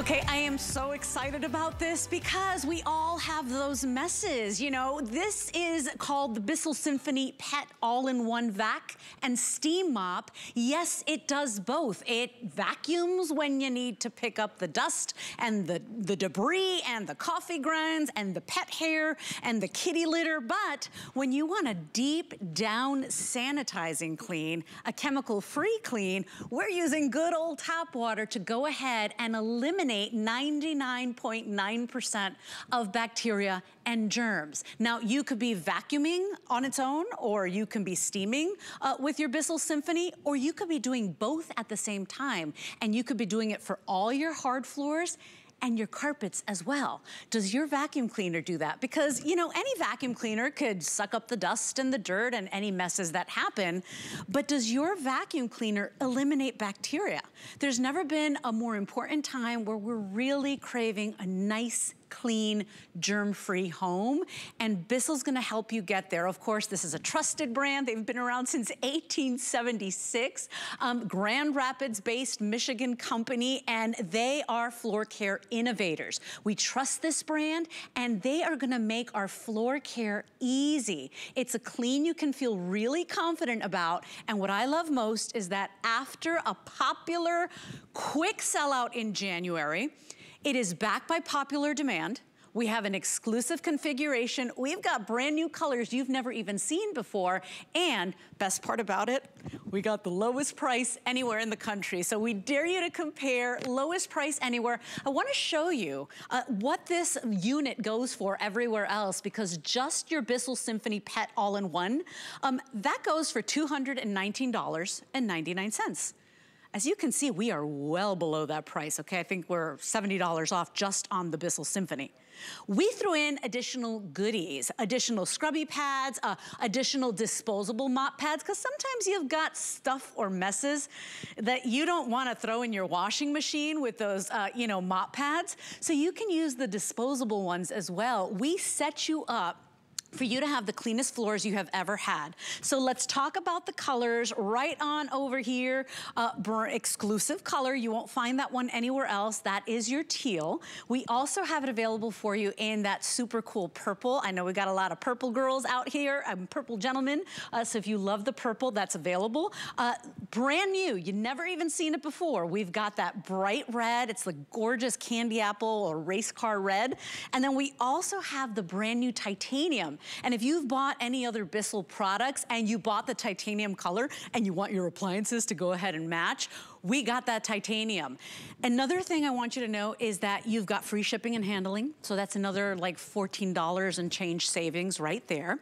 Okay, I am so excited about this because we all have those messes. You know, this is called the Bissell Symphony Pet All-in-One Vac and Steam Mop. Yes, it does both. It vacuums when you need to pick up the dust and the, the debris and the coffee grinds and the pet hair and the kitty litter. But when you want a deep down sanitizing clean, a chemical-free clean, we're using good old tap water to go ahead and eliminate eliminate 99.9% of bacteria and germs. Now, you could be vacuuming on its own, or you can be steaming uh, with your Bissell Symphony, or you could be doing both at the same time. And you could be doing it for all your hard floors and your carpets as well. Does your vacuum cleaner do that? Because, you know, any vacuum cleaner could suck up the dust and the dirt and any messes that happen, but does your vacuum cleaner eliminate bacteria? There's never been a more important time where we're really craving a nice clean, germ-free home. And Bissell's gonna help you get there. Of course, this is a trusted brand. They've been around since 1876. Um, Grand Rapids-based Michigan company, and they are floor care innovators. We trust this brand, and they are gonna make our floor care easy. It's a clean you can feel really confident about, and what I love most is that after a popular quick sellout in January, it is backed by popular demand. We have an exclusive configuration. We've got brand new colors you've never even seen before. And best part about it, we got the lowest price anywhere in the country. So we dare you to compare lowest price anywhere. I wanna show you uh, what this unit goes for everywhere else because just your Bissell Symphony Pet All-in-One, um, that goes for $219.99. As you can see, we are well below that price, okay? I think we're $70 off just on the Bissell Symphony. We threw in additional goodies, additional scrubby pads, uh, additional disposable mop pads, because sometimes you've got stuff or messes that you don't wanna throw in your washing machine with those, uh, you know, mop pads. So you can use the disposable ones as well. We set you up for you to have the cleanest floors you have ever had. So let's talk about the colors right on over here. Uh, exclusive color, you won't find that one anywhere else. That is your teal. We also have it available for you in that super cool purple. I know we got a lot of purple girls out here, um, purple gentlemen. Uh, so if you love the purple, that's available. Uh, brand new, you never even seen it before. We've got that bright red. It's the gorgeous candy apple or race car red. And then we also have the brand new titanium. And if you've bought any other Bissell products and you bought the titanium color and you want your appliances to go ahead and match, we got that titanium. Another thing I want you to know is that you've got free shipping and handling. So that's another like $14 and change savings right there.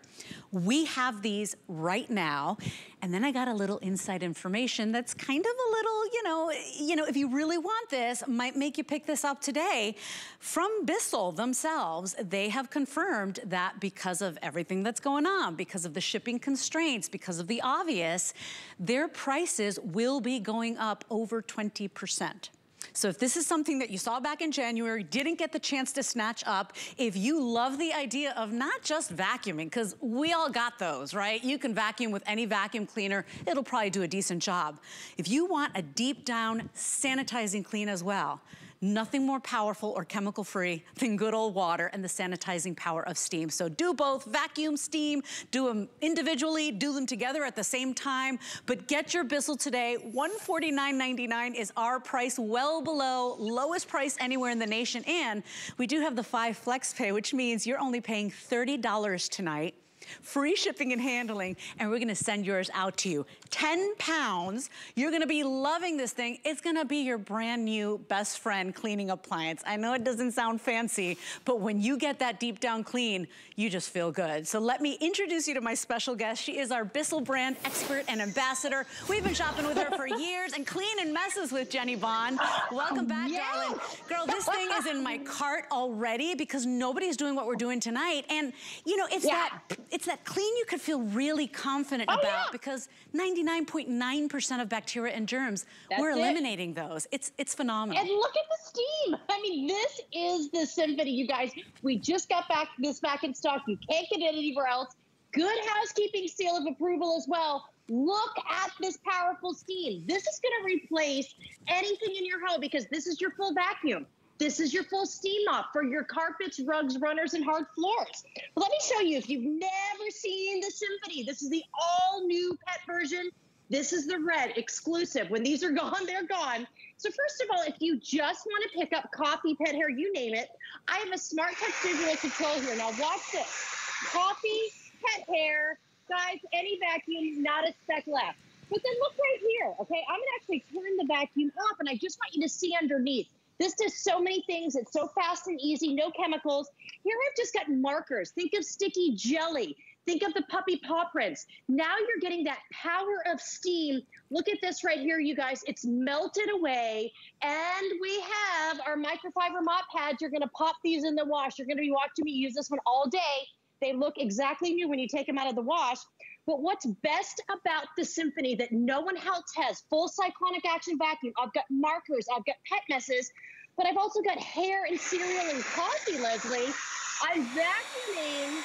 We have these right now. And then I got a little inside information that's kind of a little, you know, you know, if you really want this, might make you pick this up today. From Bissell themselves, they have confirmed that because of everything that's going on, because of the shipping constraints, because of the obvious, their prices will be going up over 20%. So if this is something that you saw back in January, didn't get the chance to snatch up, if you love the idea of not just vacuuming, because we all got those, right? You can vacuum with any vacuum cleaner, it'll probably do a decent job. If you want a deep down sanitizing clean as well, Nothing more powerful or chemical free than good old water and the sanitizing power of steam. So do both, vacuum, steam, do them individually, do them together at the same time, but get your Bissell today. $149.99 is our price, well below lowest price anywhere in the nation. And we do have the five flex pay, which means you're only paying $30 tonight free shipping and handling, and we're gonna send yours out to you. 10 pounds, you're gonna be loving this thing. It's gonna be your brand new best friend cleaning appliance. I know it doesn't sound fancy, but when you get that deep down clean, you just feel good. So let me introduce you to my special guest. She is our Bissell brand expert and ambassador. We've been shopping with her for years and cleaning messes with Jenny Bond. Welcome back, yes. darling. Girl, this thing is in my cart already because nobody's doing what we're doing tonight. And you know, it's yeah. that it's that clean you could feel really confident oh, about yeah. because 99.9% of bacteria and germs, That's we're eliminating it. those. It's it's phenomenal. And look at the steam. I mean, this is the Symphony, you guys. We just got back this back in stock. You can't get it anywhere else. Good housekeeping seal of approval as well. Look at this powerful steam. This is gonna replace anything in your home because this is your full vacuum. This is your full steam mop for your carpets, rugs, runners, and hard floors. But let me show you, if you've never seen the Symphony, this is the all new pet version. This is the red exclusive. When these are gone, they're gone. So first of all, if you just want to pick up coffee, pet hair, you name it, I have a smart touch digital control here. Now watch this. Coffee, pet hair, guys, any vacuum, not a speck left. But then look right here, okay? I'm gonna actually turn the vacuum off and I just want you to see underneath. This does so many things. It's so fast and easy, no chemicals. Here I've just got markers. Think of sticky jelly. Think of the puppy paw prints. Now you're getting that power of steam. Look at this right here, you guys. It's melted away. And we have our microfiber mop pads. You're gonna pop these in the wash. You're gonna be watching me use this one all day. They look exactly new when you take them out of the wash. But what's best about the Symphony that no one else has, full cyclonic action vacuum. I've got markers, I've got pet messes, but I've also got hair and cereal and coffee, Lesley. I'm vacuuming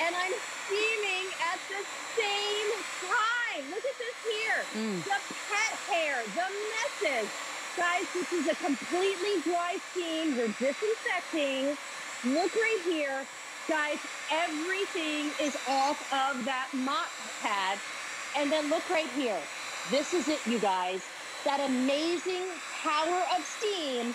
and I'm steaming at the same time. Look at this here. Mm. The pet hair, the messes. Guys, this is a completely dry steam. You're disinfecting. Look right here. Guys, everything is off of that mop pad. And then look right here. This is it, you guys. That amazing power of steam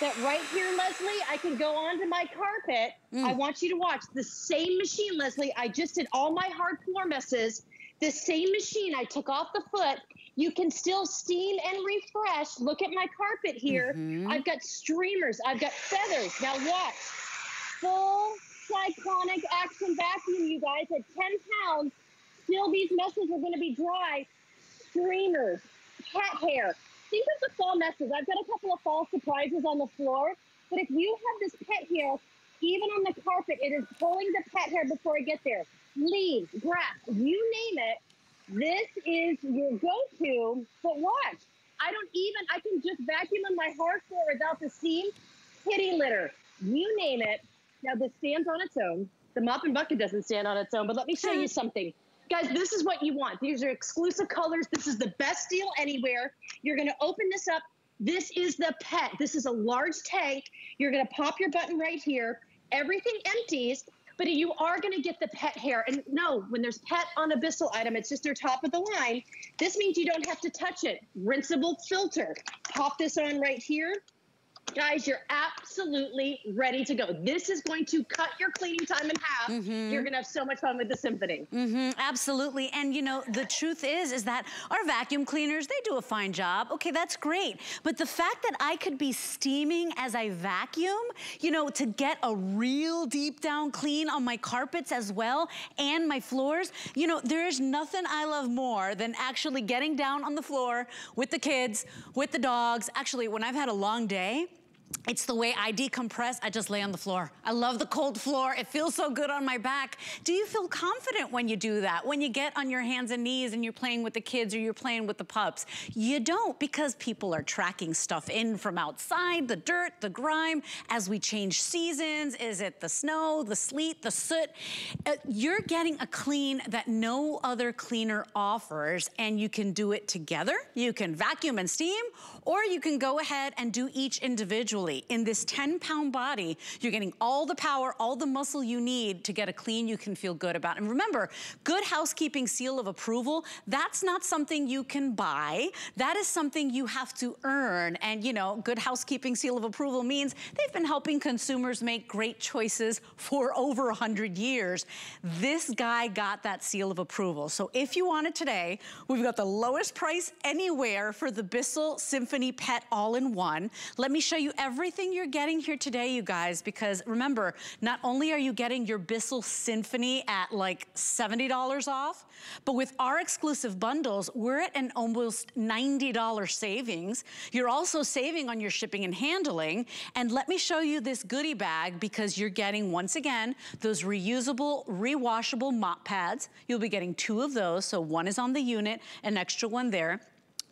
that right here, Lesley, I can go onto my carpet. Mm. I want you to watch the same machine, Lesley. I just did all my hard floor messes. The same machine, I took off the foot. You can still steam and refresh. Look at my carpet here. Mm-hmm. I've got streamers. I've got feathers. Now watch. Full cyclonic action vacuum, you guys, at 10 pounds. Still, these messes are going to be dry. Streamers, cat hair. Think of the fall messes. I've got a couple of fall surprises on the floor. But if you have this pet hair, even on the carpet, it is pulling the pet hair before I get there. Leaves, grass, you name it. This is your go-to. But watch, I don't even, I can just vacuum on my hard floor without the steam. Kitty litter, you name it. Now this stands on its own. The mop and bucket doesn't stand on its own, but let me show you something. Guys, this is what you want. These are exclusive colors. This is the best deal anywhere. You're gonna open this up. This is the pet. This is a large tank. You're gonna pop your button right here. Everything empties, but you are gonna get the pet hair. And no, when there's pet on a Bissell item, it's just their top of the line. This means you don't have to touch it. Rinseable filter. Pop this on right here. Guys, you're absolutely ready to go. This is going to cut your cleaning time in half. Mm -hmm. You're gonna have so much fun with the Symphony. Mm -hmm. Absolutely. And you know, the truth is, is that our vacuum cleaners, they do a fine job. Okay, that's great. But the fact that I could be steaming as I vacuum, you know, to get a real deep down clean on my carpets as well and my floors, you know, there is nothing I love more than actually getting down on the floor with the kids, with the dogs. Actually, when I've had a long day, it's the way I decompress, I just lay on the floor. I love the cold floor. It feels so good on my back. Do you feel confident when you do that? When you get on your hands and knees and you're playing with the kids or you're playing with the pups? You don't because people are tracking stuff in from outside, the dirt, the grime, as we change seasons. Is it the snow, the sleet, the soot? Uh, you're getting a clean that no other cleaner offers and you can do it together. You can vacuum and steam or you can go ahead and do each individually. In this 10 pound body, you're getting all the power, all the muscle you need to get a clean you can feel good about. And remember, good housekeeping seal of approval, that's not something you can buy. That is something you have to earn. And you know, good housekeeping seal of approval means they've been helping consumers make great choices for over 100 years. This guy got that seal of approval. So if you want it today, we've got the lowest price anywhere for the Bissell Symphony Symphony Pet all-in-one. Let me show you everything you're getting here today, you guys, because remember, not only are you getting your Bissell Symphony at like $70 off, but with our exclusive bundles, we're at an almost $90 savings. You're also saving on your shipping and handling. And let me show you this goodie bag because you're getting, once again, those reusable, rewashable mop pads. You'll be getting two of those. So one is on the unit, an extra one there.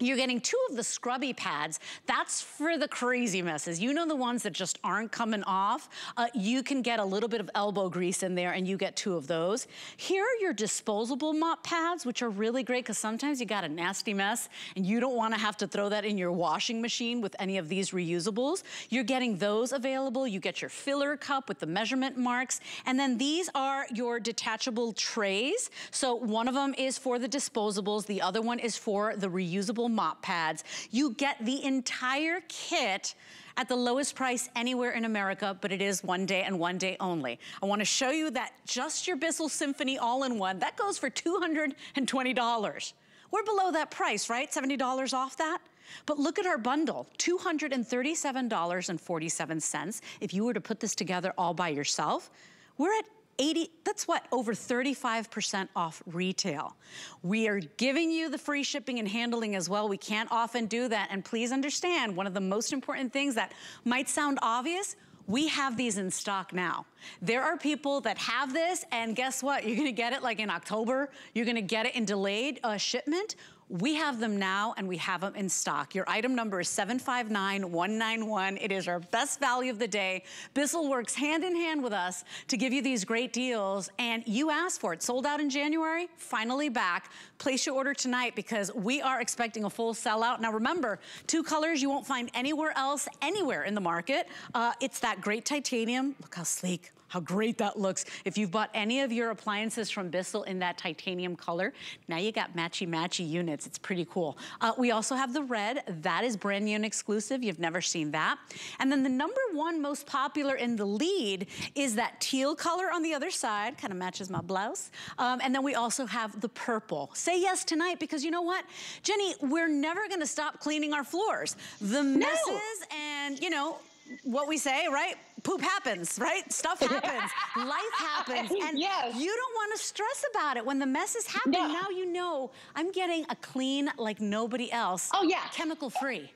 You're getting two of the scrubby pads. That's for the crazy messes. You know the ones that just aren't coming off. Uh, you can get a little bit of elbow grease in there and you get two of those. Here are your disposable mop pads, which are really great because sometimes you got a nasty mess and you don't want to have to throw that in your washing machine with any of these reusables. You're getting those available. You get your filler cup with the measurement marks. And then these are your detachable trays. So one of them is for the disposables. The other one is for the reusable mop pads. You get the entire kit at the lowest price anywhere in America, but it is one day and one day only. I wanna show you that just your Bissell Symphony all-in-one, that goes for $220. We're below that price, right? $70 off that? But look at our bundle, $237.47. If you were to put this together all by yourself, we're at 80, that's what, over 35% off retail. We are giving you the free shipping and handling as well. We can't often do that. And please understand, one of the most important things that might sound obvious, we have these in stock now. There are people that have this and guess what? You're gonna get it like in October. You're gonna get it in delayed uh, shipment. We have them now and we have them in stock. Your item number is 759191. It is our best value of the day. Bissell works hand in hand with us to give you these great deals and you asked for it. Sold out in January, finally back. Place your order tonight because we are expecting a full sellout. Now remember, two colors you won't find anywhere else, anywhere in the market. Uh, it's that great titanium. Look how sleek, how great that looks. If you've bought any of your appliances from Bissell in that titanium color, now you got matchy-matchy units. It's pretty cool. Uh, we also have the red. That is brand new and exclusive. You've never seen that. And then the number one most popular in the lead is that teal color on the other side. Kind of matches my blouse. Um, and then we also have the purple. Say yes tonight because you know what? Jenny, we're never going to stop cleaning our floors. The messes no. and, you know, what we say, right? Poop happens, right? Stuff happens, life happens, and yes. you don't want to stress about it. When the mess is happening, no. now you know I'm getting a clean like nobody else. Oh yeah. Chemical free.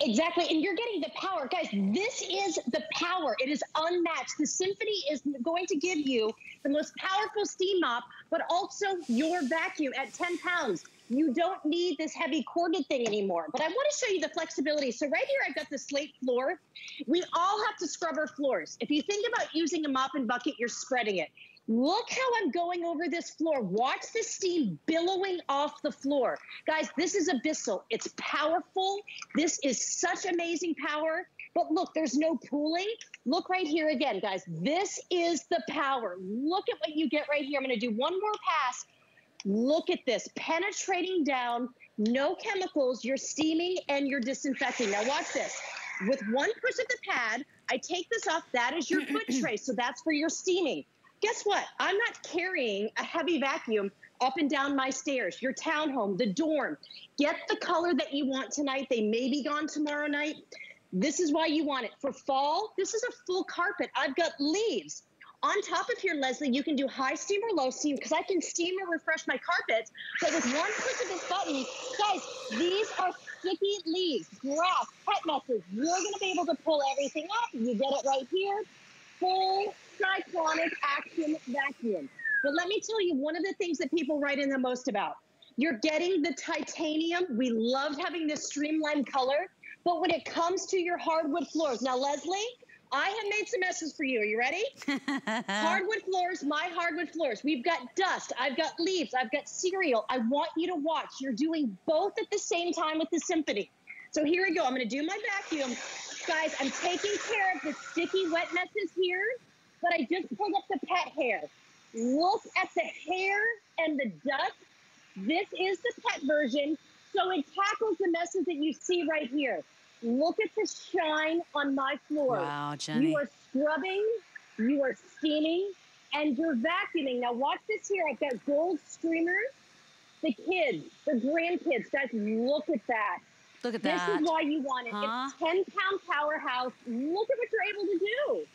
Exactly, and you're getting the power. Guys, this is the power. It is unmatched. The Symphony is going to give you the most powerful steam mop, but also your vacuum at 10 pounds. You don't need this heavy corded thing anymore. But I want to show you the flexibility. So right here, I've got the slate floor. We all have to scrub our floors. If you think about using a mop and bucket, you're spreading it. Look how I'm going over this floor. Watch the steam billowing off the floor. Guys, this is a Bissell. It's powerful. This is such amazing power. But look, there's no pooling. Look right here again, guys. This is the power. Look at what you get right here. I'm going to do one more pass Look at this, penetrating down, no chemicals, you're steaming and you're disinfecting. Now watch this. With one push of the pad, I take this off, that is your foot tray, so that's for your steaming. Guess what? I'm not carrying a heavy vacuum up and down my stairs, your townhome, the dorm. Get the color that you want tonight. They may be gone tomorrow night. This is why you want it. For fall, this is a full carpet. I've got leaves. On top of here, Lesley, you can do high steam or low steam because I can steam or refresh my carpets. But with one click of this button, guys, these are sticky leaves, grass, pet messes. You're going to be able to pull everything up. You get it right here. Full cyclonic action vacuum. But let me tell you, one of the things that people write in the most about, you're getting the titanium. We loved having this streamlined color. But when it comes to your hardwood floors, now, Lesley, I have made some messes for you. Are you ready? hardwood floors, my hardwood floors. We've got dust. I've got leaves. I've got cereal. I want you to watch. You're doing both at the same time with the Symphony. So here we go. I'm going to do my vacuum. Guys, I'm taking care of the sticky wet messes here, but I just pulled up the pet hair. Look at the hair and the dust. This is the pet version. So it tackles the messes that you see right here. Look at the shine on my floor. Wow, Jenny. You are scrubbing, you are steaming, and you're vacuuming. Now watch this here. I've got gold streamers. The kids, the grandkids, guys, look at that. Look at this that. This is why you want it. Huh? It's 10 pound powerhouse. Look at what you're able to do.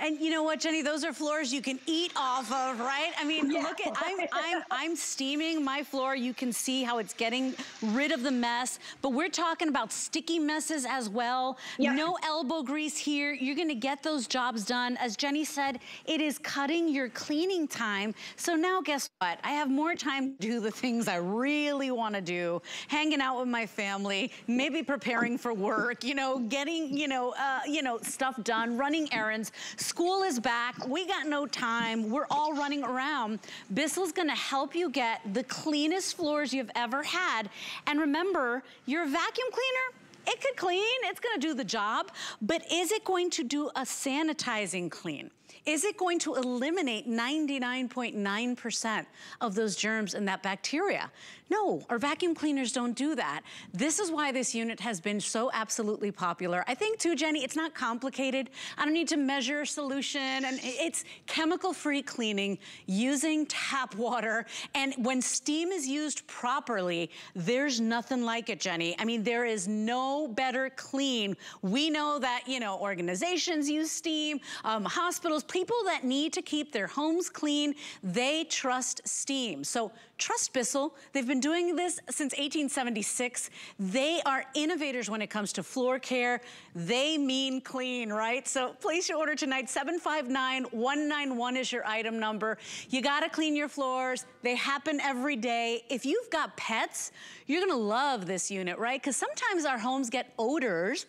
And you know what, Jenny? Those are floors you can eat off of, right? I mean, yeah. look at, I'm, I'm, I'm steaming my floor. You can see how it's getting rid of the mess. But we're talking about sticky messes as well. Yeah. No elbow grease here. You're gonna get those jobs done. As Jenny said, it is cutting your cleaning time. So now guess what? I have more time to do the things I really wanna do. Hanging out with my family, maybe preparing for work, you know, getting, you know, uh, you know, stuff done, running errands. School is back. We got no time. We're all running around. Bissell's gonna help you get the cleanest floors you've ever had. And remember, your vacuum cleaner, it could clean, it's gonna do the job, but is it going to do a sanitizing clean? Is it going to eliminate 99.9% .9 of those germs and that bacteria? No, our vacuum cleaners don't do that. This is why this unit has been so absolutely popular. I think too, Jenny, it's not complicated. I don't need to measure solution and it's chemical-free cleaning using tap water. And when steam is used properly, there's nothing like it, Jenny. I mean, there is no better clean. We know that, you know, organizations use steam, um, hospitals, people that need to keep their homes clean, they trust steam. So trust Bissell. They've been doing this since 1876. They are innovators when it comes to floor care. They mean clean, right? So place your order tonight. 759191 is your item number. You gotta clean your floors. They happen every day. If you've got pets, you're gonna love this unit, right? Because sometimes our homes get odors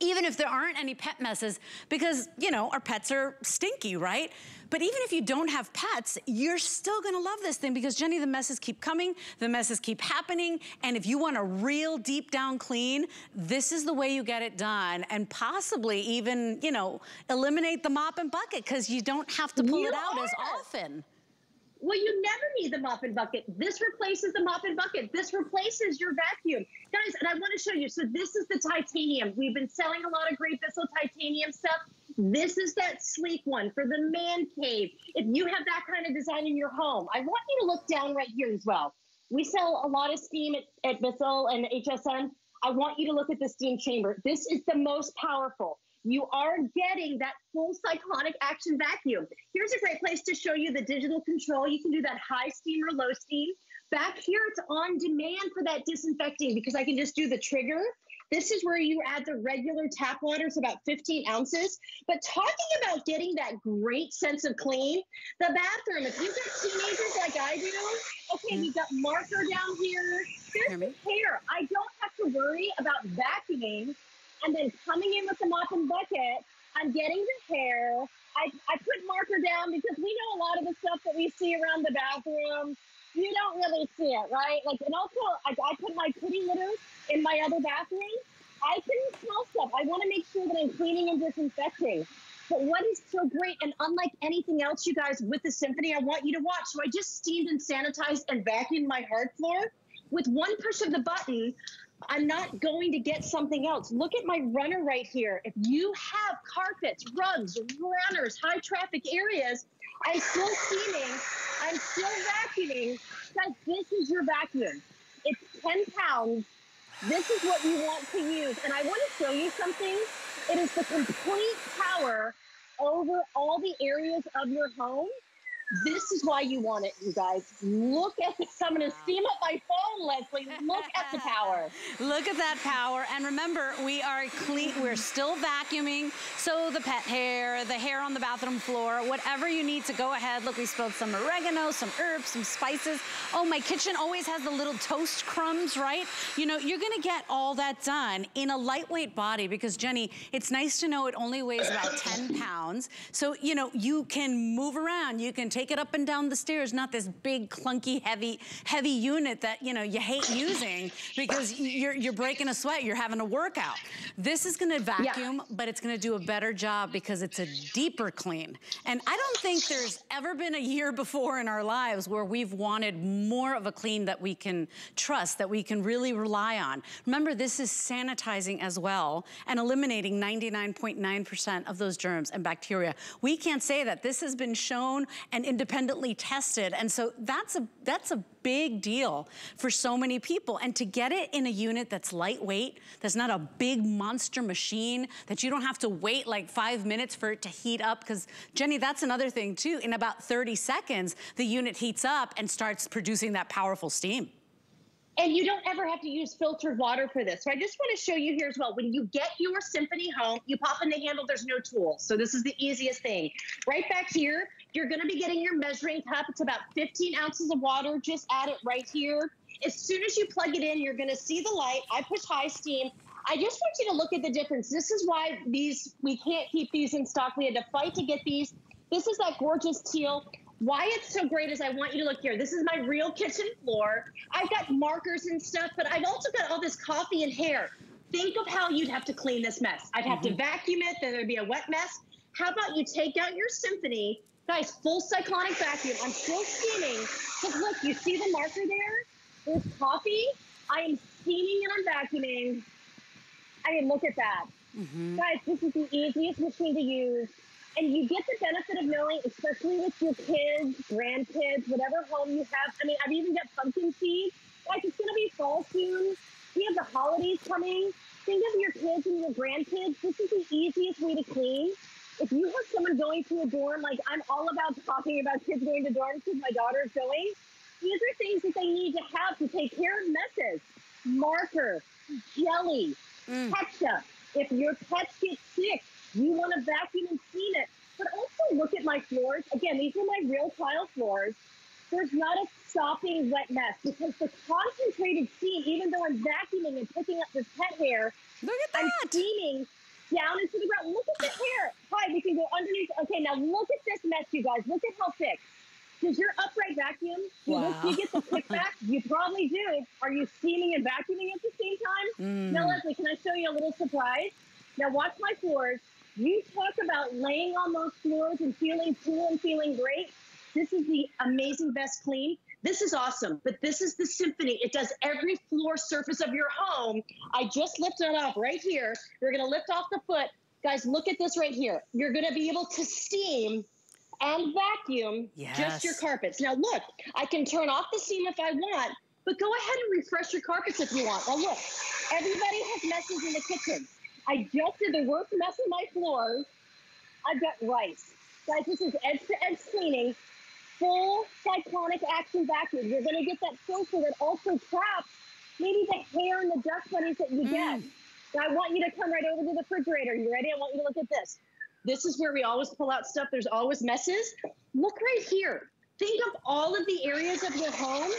even if there aren't any pet messes, because, you know, our pets are stinky, right? But even if you don't have pets, you're still gonna love this thing because Jenny, the messes keep coming, the messes keep happening, and if you want a real deep down clean, this is the way you get it done, and possibly even, you know, eliminate the mop and bucket because you don't have to pull you it out are. as often. Well, you never need the mop and bucket. This replaces the mop and bucket. This replaces your vacuum. Guys, and I want to show you. So this is the titanium. We've been selling a lot of great Bissell titanium stuff. This is that sleek one for the man cave. If you have that kind of design in your home, I want you to look down right here as well. We sell a lot of steam at, at Bissell and HSN. I want you to look at the steam chamber. This is the most powerful you are getting that full cyclonic action vacuum. Here's a great place to show you the digital control. You can do that high steam or low steam. Back here, it's on demand for that disinfecting because I can just do the trigger. This is where you add the regular tap water, it's about 15 ounces. But talking about getting that great sense of clean, the bathroom, if you've got teenagers like I do, okay, we've got marker down here, there's the hair. I don't have to worry about vacuuming and then coming in with the mop and bucket, I'm getting the hair. I, I put marker down because we know a lot of the stuff that we see around the bathroom. You don't really see it, right? Like, and also, I, I put my kitty litters in my other bathroom. I can smell stuff. I want to make sure that I'm cleaning and disinfecting. But what is so great, and unlike anything else, you guys, with the Symphony, I want you to watch. So I just steamed and sanitized and vacuumed my hard floor. With one push of the button, I'm not going to get something else. Look at my runner right here. If you have carpets, rugs, runners, high traffic areas, I'm still steaming, I'm still vacuuming, because this is your vacuum. It's 10 pounds. This is what you want to use. And I want to show you something. It is the complete power over all the areas of your home this is why you want it, you guys. Look at this. I'm going to steam up my phone, Lesley. Look at the power. Look at that power. And remember, we are clean. We're still vacuuming. So the pet hair, the hair on the bathroom floor, whatever you need to go ahead. Look, we spilled some oregano, some herbs, some spices. Oh, my kitchen always has the little toast crumbs, right? You know, you're going to get all that done in a lightweight body because, Jenny, it's nice to know it only weighs about 10 pounds. So, you know, you can move around. You can take it up and down the stairs, not this big, clunky, heavy, heavy unit that, you know, you hate using because you're, you're breaking a sweat, you're having a workout. This is gonna vacuum, yeah. but it's gonna do a better job because it's a deeper clean. And I don't think there's ever been a year before in our lives where we've wanted more of a clean that we can trust, that we can really rely on. Remember, this is sanitizing as well and eliminating 99.9% .9 of those germs and bacteria. We can't say that. This has been shown and independently tested. And so that's a, that's a big deal for so many people. And to get it in a unit that's lightweight, that's not a big monster machine, that you don't have to wait like five minutes for it to heat up. Because Jenny, that's another thing too. In about 30 seconds, the unit heats up and starts producing that powerful steam. And you don't ever have to use filtered water for this. So I just want to show you here as well. When you get your Symphony home, you pop in the handle, there's no tools. So this is the easiest thing. Right back here, you're going to be getting your measuring cup. It's about 15 ounces of water. Just add it right here. As soon as you plug it in, you're going to see the light. I push high steam. I just want you to look at the difference. This is why these we can't keep these in stock. We had to fight to get these. This is that gorgeous teal. Why it's so great is I want you to look here. This is my real kitchen floor. I've got markers and stuff, but I've also got all this coffee and hair. Think of how you'd have to clean this mess. I'd have mm -hmm. to mm-hmm. vacuum it, then there'd be a wet mess. How about you take out your Symphony, guys, full cyclonic vacuum. I'm still steaming. Look, you see the marker there? There's coffee. I am steaming and I'm vacuuming. I mean, look at that. Mm -hmm. Guys, this is the easiest machine to use and you get the benefit of knowing, especially with your kids, grandkids, whatever home you have. I mean, I've even got pumpkin seeds. Like it's going to be fall soon. We have the holidays coming. Think of your kids and your grandkids. This is the easiest way to clean. If you have someone going to a dorm, like I'm all about talking about kids going to dorms because my daughter's going. These are things that they need to have to take care of messes. Marker, jelly, mm. ketchup. If your pets get sick, you want to vacuum and clean it. But also look at my floors. Again, these are my real tile floors. There's not a stopping wet mess because the concentrated steam, even though I'm vacuuming and picking up this pet hair, look at that. I'm steaming down into the ground. Look at the hair. Hi, we can go underneath. Okay, now look at this mess, you guys. Look at how thick. Does your upright vacuum, wow. do you get the kickback? you probably do. Are you steaming and vacuuming at the same time? Mm. Now, Lesley, can I show you a little surprise? Now, watch my floors. You talk about laying on those floors and feeling cool and feeling great. This is the amazing best clean. This is awesome, but this is the Symphony. It does every floor surface of your home. I just lifted it off right here. You're gonna lift off the foot. Guys, look at this right here. You're gonna be able to steam and vacuum yes. just your carpets. Now look, I can turn off the steam if I want, but go ahead and refresh your carpets if you want. Now look, everybody has messes in the kitchen. I just did the worst mess of my floors. I've got rice. Guys, this is edge to edge cleaning, full cyclonic action vacuum. You're going to get that filter that also traps maybe the hair and the dust bunnies that you mm. get. Now, I want you to come right over to the refrigerator. You ready? I want you to look at this. This is where we always pull out stuff. There's always messes. Look right here. Think of all of the areas of your home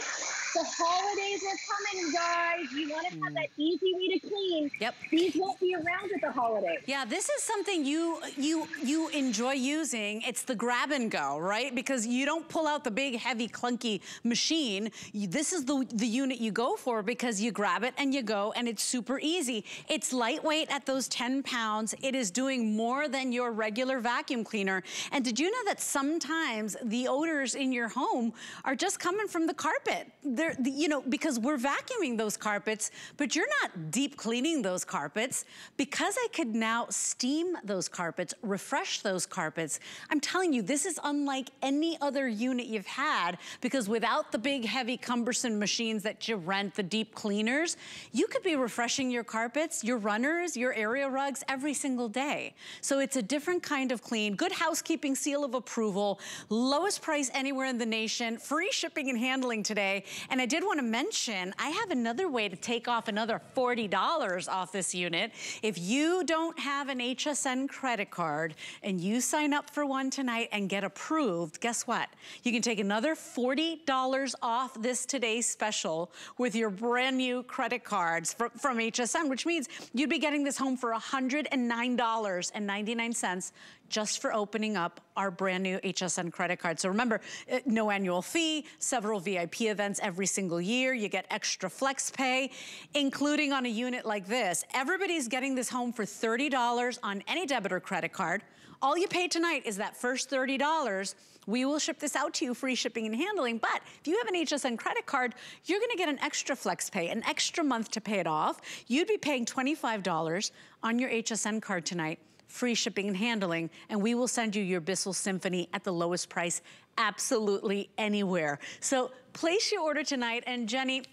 the holidays are coming, guys. You want to have that hmm. easy way to clean. Yep. These won't be around at the holidays. Yeah, this is something you you you enjoy using. It's the grab and go, right? Because you don't pull out the big, heavy, clunky machine. You, this is the, the unit you go for because you grab it and you go and it's super easy. It's lightweight at those 10 pounds. It is doing more than your regular vacuum cleaner. And did you know that sometimes the odors in your home are just coming from the carpet? they're, you know, because we're vacuuming those carpets, but you're not deep cleaning those carpets. Because I could now steam those carpets, refresh those carpets, I'm telling you, this is unlike any other unit you've had because without the big, heavy, cumbersome machines that you rent, the deep cleaners, you could be refreshing your carpets, your runners, your area rugs every single day. So it's a different kind of clean, good housekeeping seal of approval, lowest price anywhere in the nation, free shipping and handling today, and I did want to mention, I have another way to take off another $40 off this unit. If you don't have an HSN credit card and you sign up for one tonight and get approved, guess what? You can take another $40 off this today's special with your brand new credit cards from, from HSN, which means you'd be getting this home for $109.99 just for opening up our brand new HSN credit card. So remember, uh, no annual fee, several VIP events every single year. You get extra flex pay, including on a unit like this. Everybody's getting this home for $30 on any debit or credit card. All you pay tonight is that first $30. We will ship this out to you, free shipping and handling. But if you have an HSN credit card, you're gonna get an extra flex pay, an extra month to pay it off. You'd be paying $25 on your HSN card tonight free shipping and handling, and we will send you your Bissell Symphony at the lowest price absolutely anywhere. So place your order tonight, and Jenny,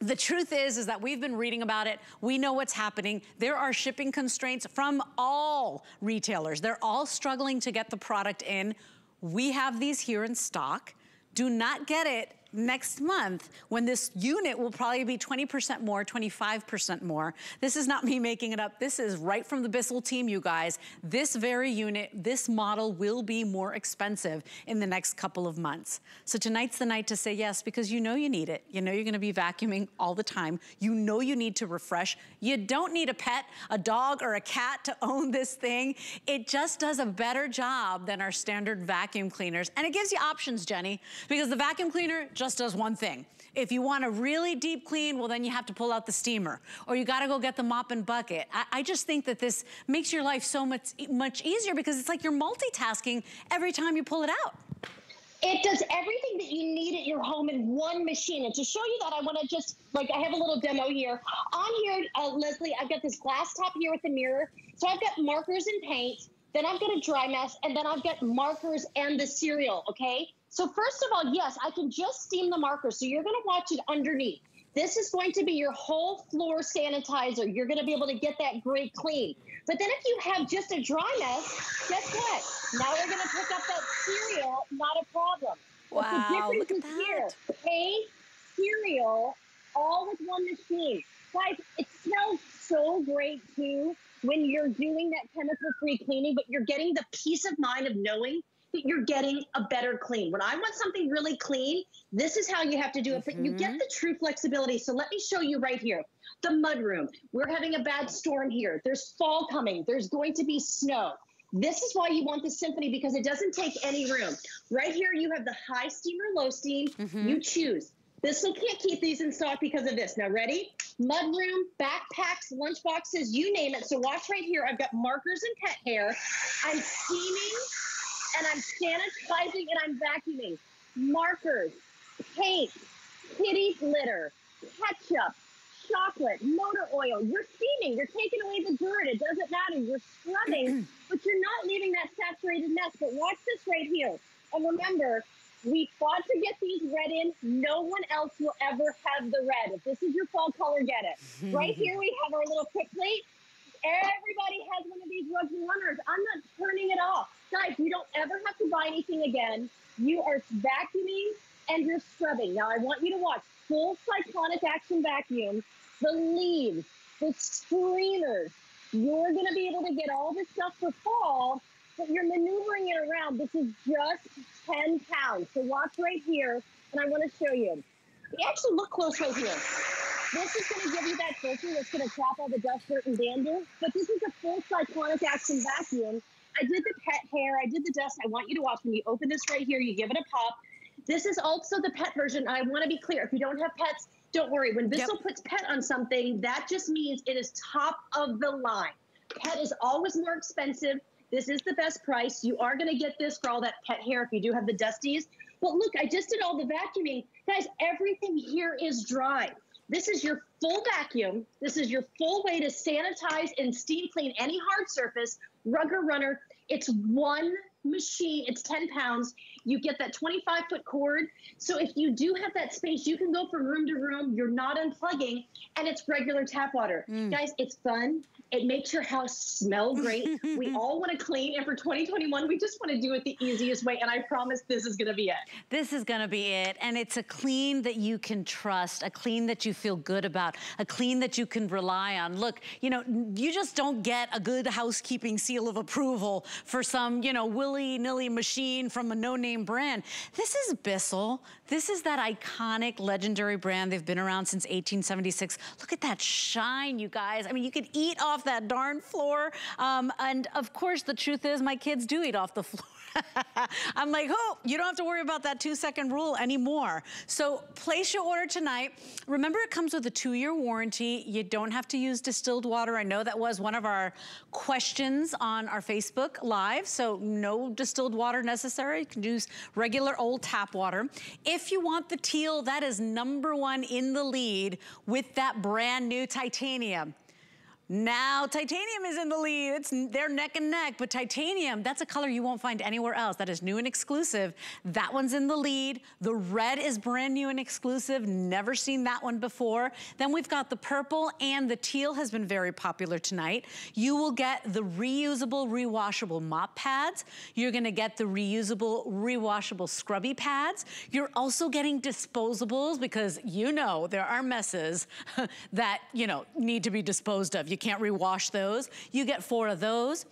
the truth is, is that we've been reading about it. We know what's happening. There are shipping constraints from all retailers. They're all struggling to get the product in. We have these here in stock. Do not get it next month when this unit will probably be 20% more, 25% more. This is not me making it up. This is right from the Bissell team, you guys. This very unit, this model will be more expensive in the next couple of months. So tonight's the night to say yes because you know you need it. You know you're gonna be vacuuming all the time. You know you need to refresh. You don't need a pet, a dog or a cat to own this thing. It just does a better job than our standard vacuum cleaners. And it gives you options, Jenny, because the vacuum cleaner just does one thing. If you want a really deep clean, well then you have to pull out the steamer or you gotta go get the mop and bucket. I, I just think that this makes your life so much, much easier because it's like you're multitasking every time you pull it out. It does everything that you need at your home in one machine. And to show you that, I want to just, like, I have a little demo here. On here, uh, Lesley, I've got this glass top here with the mirror. So I've got markers and paint. Then I've got a dry mess. And then I've got markers and the cereal, okay? So first of all, yes, I can just steam the marker. So you're going to watch it underneath. This is going to be your whole floor sanitizer. You're going to be able to get that great clean. But then if you have just a dry mess, guess what? Now we're going to pick up that cereal, not a problem. Wow, the difference look at is that. here. Paint, cereal, all with one machine. Guys, it smells so great too when you're doing that chemical-free cleaning, but you're getting the peace of mind of knowing that you're getting a better clean. When I want something really clean, this is how you have to do it, but you get mm-hmm. the true flexibility. So let me show you right here. The mudroom. We're having a bad storm here. There's fall coming. There's going to be snow. This is why you want the Symphony because it doesn't take any room. Right here, you have the high steam or low steam. Mm-hmm. You choose. Bissell can't keep these in stock because of this. Now, ready? Mudroom, backpacks, lunch boxes, you name it. So watch right here. I've got markers and pet hair. I'm steaming and I'm sanitizing and I'm vacuuming. Markers, paint, kitty litter, ketchup, chocolate, motor oil. You're steaming. You're taking away the dirt. It doesn't matter. You're scrubbing, but you're not leaving that saturated mess. But watch this right here. And remember, we fought to get these red in. No one else will ever have the red. If this is your fall color, get it. right here, we have our little quick plate. Everybody has one of these rugs and runners. I'm not turning it off. Guys, you don't ever have to buy anything again. You are vacuuming and you're scrubbing. Now, I want you to watch full cyclonic action vacuum, the leaves, the streamers. You're going to be able to get all this stuff for fall, but you're maneuvering it around. This is just 10 pounds. So watch right here, and I want to show you. Actually, look close right here. This is going to give you that filter that's to trap all the dust, dirt, and dander. But this is a full cyclonic action vacuum. I did the pet hair, I did the dust. I want you to watch when you open this right here, you give it a pop. This is also the pet version. I want to be clear if you don't have pets, don't worry. When Bissell puts pet on something, that just means it is top of the line. Pet is always more expensive. This is the best price. You are going to get this for all that pet hair if you do have the dusties. But look, I just did all the vacuuming. Guys, everything here is dry. This is your full vacuum. This is your full way to sanitize and steam clean any hard surface, rug or runner. It's one machine. It's 10 pounds. You get that 25 foot cord. So if you do have that space, you can go from room to room. You're not unplugging and it's regular tap water. Mm. Guys, it's fun. It makes your house smell great. we all want to clean. And for 2021, we just want to do it the easiest way. And I promise this is going to be it. This is gonna be it. And it's a clean that you can trust, a clean that you feel good about, a clean that you can rely on. Look, you know, you just don't get a good housekeeping seal of approval for some, you know, willy-nilly machine from a no-name brand. This is Bissell. This is that iconic, legendary brand. They've been around since 1876. Look at that shine, you guys. I mean, you could eat off that darn floor. Um, and of course, the truth is my kids do eat off the floor. I'm like, oh, you don't have to worry about that two second rule anymore. So place your order tonight. Remember it comes with a two year warranty. You don't have to use distilled water. I know that was one of our questions on our Facebook live. So no distilled water necessary. You can use regular old tap water. If you want the teal, that is number one in the lead with that brand new titanium. Now titanium is in the lead. It's they're neck and neck, but titanium, that's a color you won't find anywhere else. That is new and exclusive. That one's in the lead. The red is brand new and exclusive. Never seen that one before. Then we've got the purple and the teal has been very popular tonight. You will get the reusable, rewashable mop pads. You're gonna get the reusable, rewashable scrubby pads. You're also getting disposables because you know there are messes that, you know, need to be disposed of. You can't rewash those. You get four of those.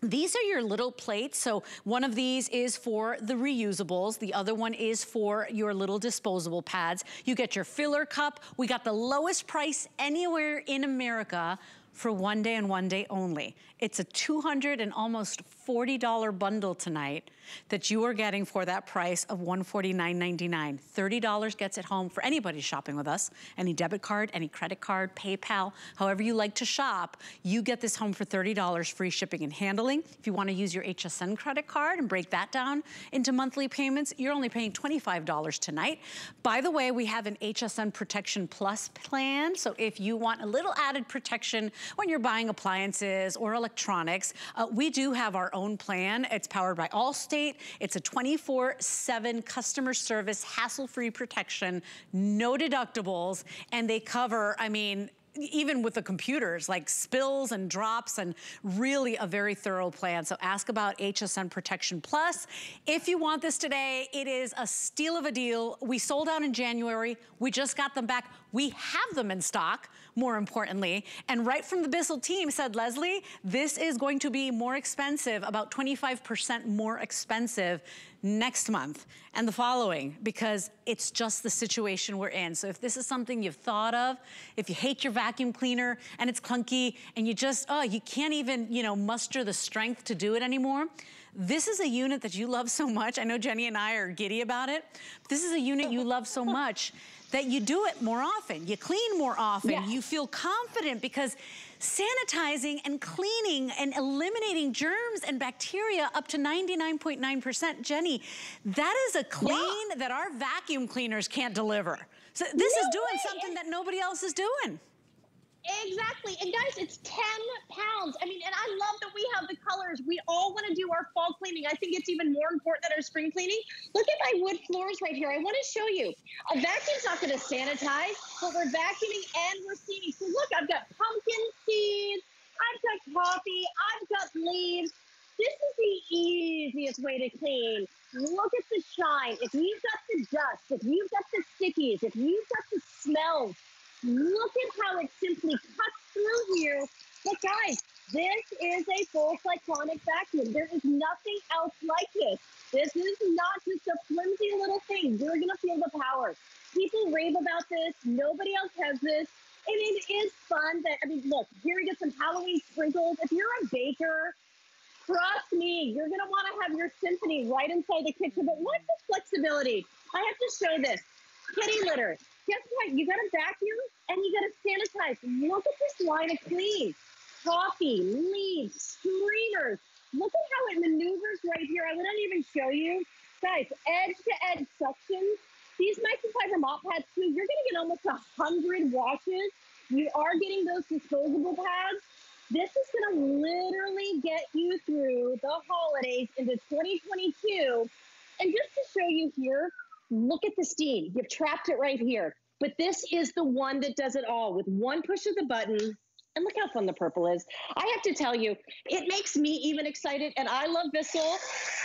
These are your little plates. So one of these is for the reusables. The other one is for your little disposable pads. You get your filler cup. We got the lowest price anywhere in America for one day and one day only. It's a 200 and almost $40 bundle tonight that you are getting for that price of $149.99. $30 gets it home for anybody shopping with us. Any debit card, any credit card, PayPal, however you like to shop, you get this home for $30 free shipping and handling. If you wanna use your HSN credit card and break that down into monthly payments, you're only paying $25 tonight. By the way, we have an HSN Protection Plus plan. So if you want a little added protection when you're buying appliances or electronics, uh, we do have our own plan. It's powered by Allstate it's a 24-7 customer service, hassle-free protection, no deductibles, and they cover, I mean, even with the computers, like spills and drops and really a very thorough plan. So ask about HSN Protection Plus. If you want this today, it is a steal of a deal. We sold out in January. We just got them back. We have them in stock more importantly. And right from the Bissell team said, Lesley, this is going to be more expensive, about 25% more expensive next month and the following because it's just the situation we're in. So if this is something you've thought of, if you hate your vacuum cleaner and it's clunky and you just, oh, you can't even, you know, muster the strength to do it anymore, this is a unit that you love so much. I know Jenny and I are giddy about it. This is a unit you love so much that you do it more often. You clean more often. Yes. You feel confident because sanitizing and cleaning and eliminating germs and bacteria up to 99.9%. percent Jenny, that is a clean yeah. that our vacuum cleaners can't deliver. So this no is doing way. something that nobody else is doing. Exactly. And guys, it's 10 pounds. I mean, and I love that we have the colors. We all want to do our fall cleaning. I think it's even more important than our spring cleaning. Look at my wood floors right here. I want to show you. A vacuum's not going to sanitize, but we're vacuuming and we're steaming. So look, I've got pumpkin seeds. I've got coffee. I've got leaves. This is the easiest way to clean. Look at the shine. If you've got the dust, if you've got the stickies, if you've got the smells, Look at how it simply cuts through here. But guys, this is a full cyclonic vacuum. There is nothing else like this. This is not just a flimsy little thing. You're going to feel the power. People rave about this. Nobody else has this. And it is fun that, I mean, look, here we get some Halloween sprinkles. If you're a baker, trust me, you're going to want to have your symphony right inside the kitchen. But what's the flexibility? I have to show this. Kitty litter guess what? You got to vacuum and you got to sanitize. Look at this line of clean. Coffee, leaves, screeners. Look at how it maneuvers right here. I wouldn't even show you. Guys, edge to edge suction. These microfiber mop pads too, you're gonna get almost a hundred washes. You are getting those disposable pads. This is gonna literally get you through the holidays into 2022. And just to show you here, Look at the steam. You've trapped it right here. But this is the one that does it all with one push of the button. And look how fun the purple is. I have to tell you, it makes me even excited. And I love Bissell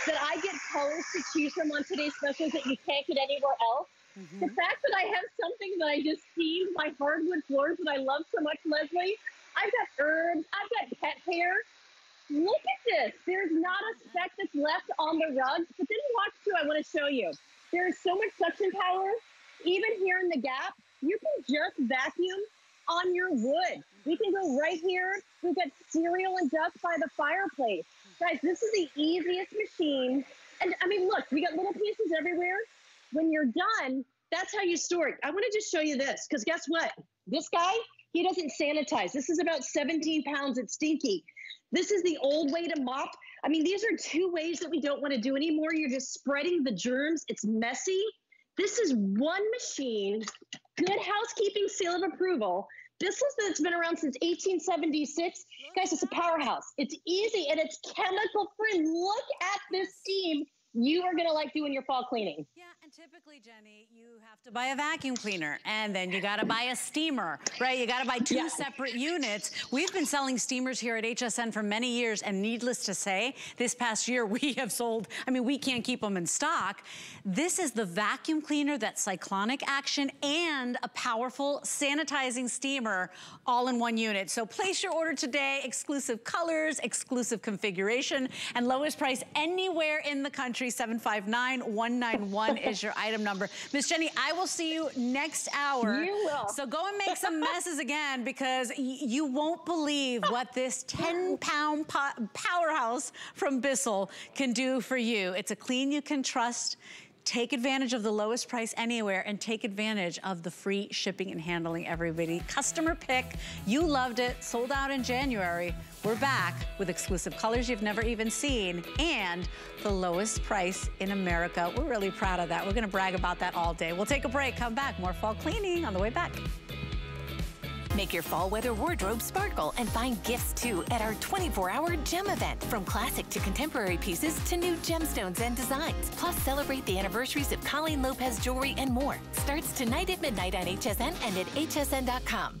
that I get colors to choose from on today's specials that you can't get anywhere else. Mm-hmm. The fact that I have something that I just steamed my hardwood floors that I love so much, Lesley. I've got herbs, I've got pet hair. Look at this. There's not a speck that's left on the rugs. But then watch too, I want to show you. There is so much suction power. Even here in the gap, you can just vacuum on your wood. We can go right here. We've got cereal and dust by the fireplace. Guys, this is the easiest machine. And I mean, look, we got little pieces everywhere. When you're done, that's how you store it. I want to just show you this because guess what? This guy, he doesn't sanitize. This is about 17 pounds. It's stinky. This is the old way to mop. I mean, these are two ways that we don't want to do anymore. You're just spreading the germs. It's messy. This is one machine, good housekeeping seal of approval. Bissell's that's been around since 1876. Guys, it's a powerhouse. It's easy and it's chemical free. Look at this steam you are going to like doing your fall cleaning. Yeah, typically, Jenny, you have to buy a vacuum cleaner and then you got to buy a steamer, right? You got to buy two yeah. separate units. We've been selling steamers here at HSN for many years and needless to say, this past year we have sold, I mean, we can't keep them in stock. This is the vacuum cleaner, that cyclonic action and a powerful sanitizing steamer all in one unit. So place your order today, exclusive colors, exclusive configuration, and lowest price anywhere in the country 759-191 is your item number. Miss Jenny, I will see you next hour. You will. So go and make some messes again because you won't believe what this 10 pound powerhouse from Bissell can do for you. It's a clean you can trust. Take advantage of the lowest price anywhere and take advantage of the free shipping and handling, everybody. Customer pick, you loved it, sold out in January. We're back with exclusive colors you've never even seen and the lowest price in America. We're really proud of that. We're gonna brag about that all day. We'll take a break, come back, more fall cleaning on the way back. Make your fall weather wardrobe sparkle and find gifts too at our 24-hour gem event. From classic to contemporary pieces to new gemstones and designs. Plus, celebrate the anniversaries of Colleen Lopez jewelry and more. Starts tonight at midnight on HSN and at hsn.com.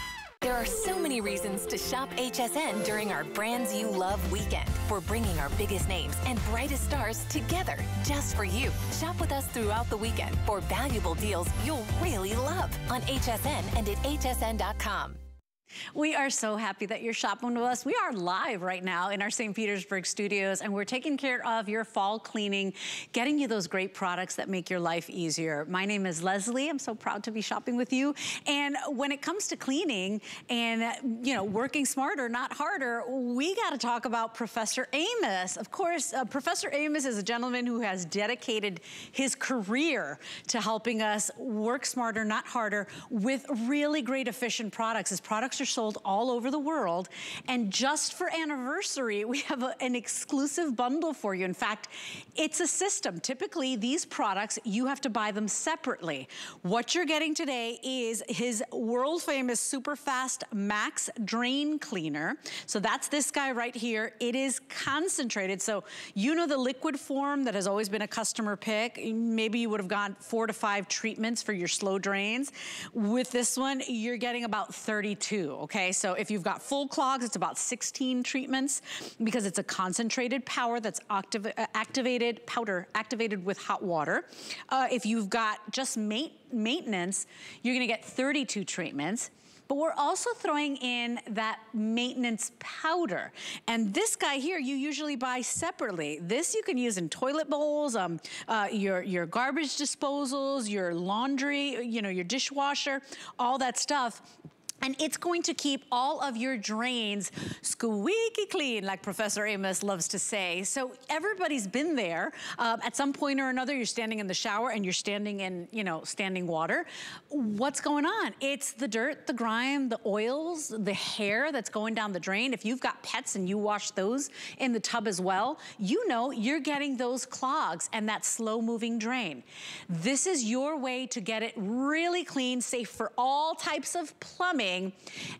There are so many reasons to shop HSN during our Brands You Love weekend. We're bringing our biggest names and brightest stars together just for you. Shop with us throughout the weekend for valuable deals you'll really love on HSN and at hsn.com. We are so happy that you're shopping with us. We are live right now in our St. Petersburg studios and we're taking care of your fall cleaning, getting you those great products that make your life easier. My name is Lesley. I'm so proud to be shopping with you. And when it comes to cleaning and, you know, working smarter, not harder, we got to talk about Professor Amos. Of course, uh, Professor Amos is a gentleman who has dedicated his career to helping us work smarter, not harder with really great efficient products. His products are sold all over the world. And just for anniversary, we have a, an exclusive bundle for you. In fact, it's a system. Typically, these products, you have to buy them separately. What you're getting today is his world famous super fast max drain cleaner. So that's this guy right here. It is concentrated. So you know the liquid form that has always been a customer pick. Maybe you would have gone four to five treatments for your slow drains. With this one, you're getting about 32 okay? So if you've got full clogs, it's about 16 treatments because it's a concentrated power that's activ uh, activated, powder activated with hot water. Uh, if you've got just ma maintenance, you're gonna get 32 treatments but we're also throwing in that maintenance powder. And this guy here, you usually buy separately. This you can use in toilet bowls, um, uh, your, your garbage disposals, your laundry, you know, your dishwasher, all that stuff. And it's going to keep all of your drains squeaky clean, like Professor Amos loves to say. So everybody's been there. Um, at some point or another, you're standing in the shower and you're standing in, you know, standing water. What's going on? It's the dirt, the grime, the oils, the hair that's going down the drain. If you've got pets and you wash those in the tub as well, you know you're getting those clogs and that slow moving drain. This is your way to get it really clean, safe for all types of plumbing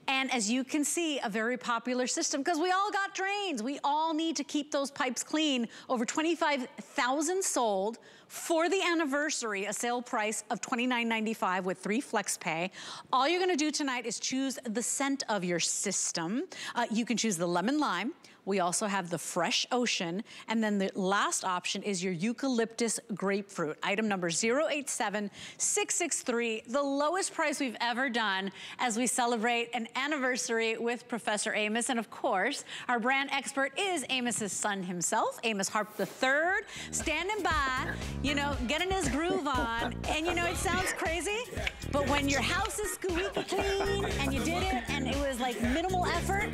and as you can see, a very popular system because we all got drains. We all need to keep those pipes clean. Over 25,000 sold for the anniversary, a sale price of $29.95 with three flex pay. All you're gonna do tonight is choose the scent of your system. Uh, you can choose the lemon lime, we also have the fresh ocean. And then the last option is your eucalyptus grapefruit. Item number 087663, the lowest price we've ever done as we celebrate an anniversary with Professor Amos. And of course, our brand expert is Amos's son himself, Amos Harp III, standing by, you know, getting his groove on. And you know, it sounds crazy, But when your house is squeaky clean and you did it and it was like minimal effort,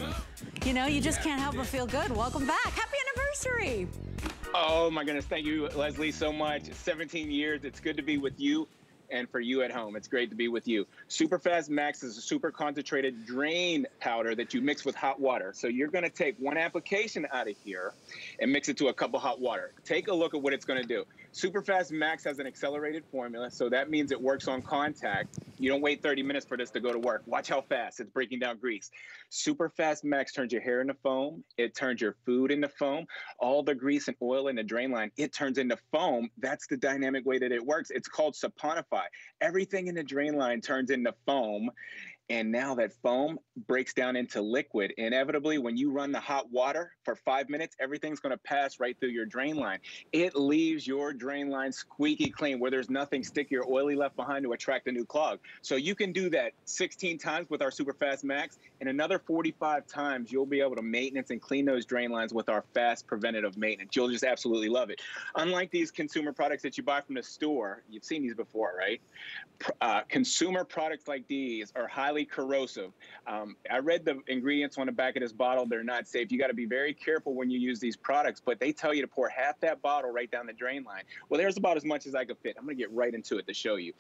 you know, you just can't help but feel good. Welcome back. Happy anniversary. Oh my goodness. Thank you, Lesley, so much. 17 years. It's good to be with you and for you at home. It's great to be with you. Superfast Max is a super concentrated drain powder that you mix with hot water. So you're going to take one application out of here and mix it to a cup of hot water. Take a look at what it's going to do. Superfast Max has an accelerated formula, so that means it works on contact. You don't wait 30 minutes for this to go to work. Watch how fast it's breaking down grease. Superfast Max turns your hair into foam. It turns your food into foam. All the grease and oil in the drain line, it turns into foam. That's the dynamic way that it works. It's called saponify. Everything in the drain line turns into foam. And now that foam breaks down into liquid. Inevitably, when you run the hot water for five minutes, everything's going to pass right through your drain line. It leaves your drain line squeaky clean where there's nothing sticky or oily left behind to attract a new clog. So you can do that 16 times with our Super Fast Max, and another 45 times you'll be able to maintenance and clean those drain lines with our fast preventative maintenance. You'll just absolutely love it. Unlike these consumer products that you buy from the store, you've seen these before, right? Uh, consumer products like these are highly corrosive. Um, I read the ingredients on the back of this bottle. They're not safe. You got to be very careful when you use these products, but they tell you to pour half that bottle right down the drain line. Well, there's about as much as I could fit. I'm going to get right into it to show you.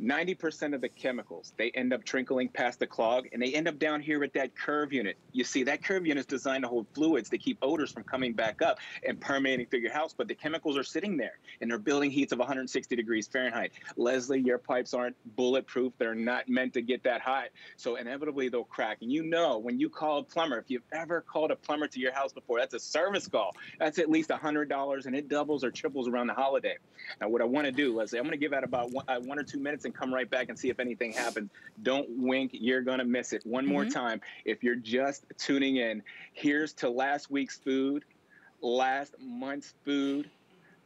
90% of the chemicals, they end up trickling past the clog and they end up down here at that curve unit. You see, that curve unit is designed to hold fluids to keep odors from coming back up and permeating through your house, but the chemicals are sitting there and they're building heats of 160 degrees Fahrenheit. Lesley, your pipes aren't bulletproof. They're not meant to get that hot. So inevitably they'll crack. And you know, when you call a plumber, if you've ever called a plumber to your house before, that's a service call. That's at least $100 and it doubles or triples around the holiday. Now, what I want to do, Lesley, I'm going to give out about one, uh, one or two minutes and come right back and see if anything happens. Don't wink. You're going to miss it. One more mm-hmm. time. If you're just tuning in, here's to last week's food, last month's food,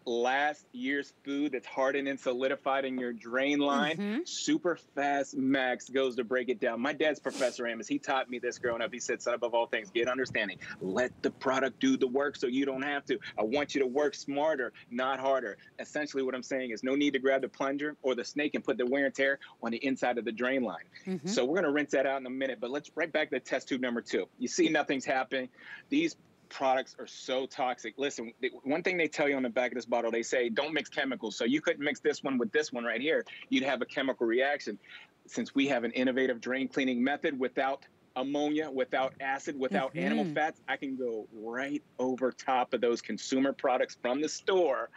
last year's food that's hardened and solidified in your drain line. Mm-hmm. Super Fast Max goes to break it down. My dad's Professor Amos. He taught me this growing up. He said, son, above all things, get understanding. Let the product do the work so you don't have to. I want you to work smarter, not harder. Essentially, what I'm saying is no need to grab the plunger or the snake and put the wear and tear on the inside of the drain line. Mm-hmm. So we're going to rinse that out in a minute, but let's right back to test tube number two. You see nothing's happening. These products are so toxic. Listen, one thing they tell you on the back of this bottle, they say don't mix chemicals. So you couldn't mix this one with this one right here. You'd have a chemical reaction. Since we have an innovative drain cleaning method without ammonia, without acid, without mm-hmm. animal fats, I can go right over top of those consumer products from the store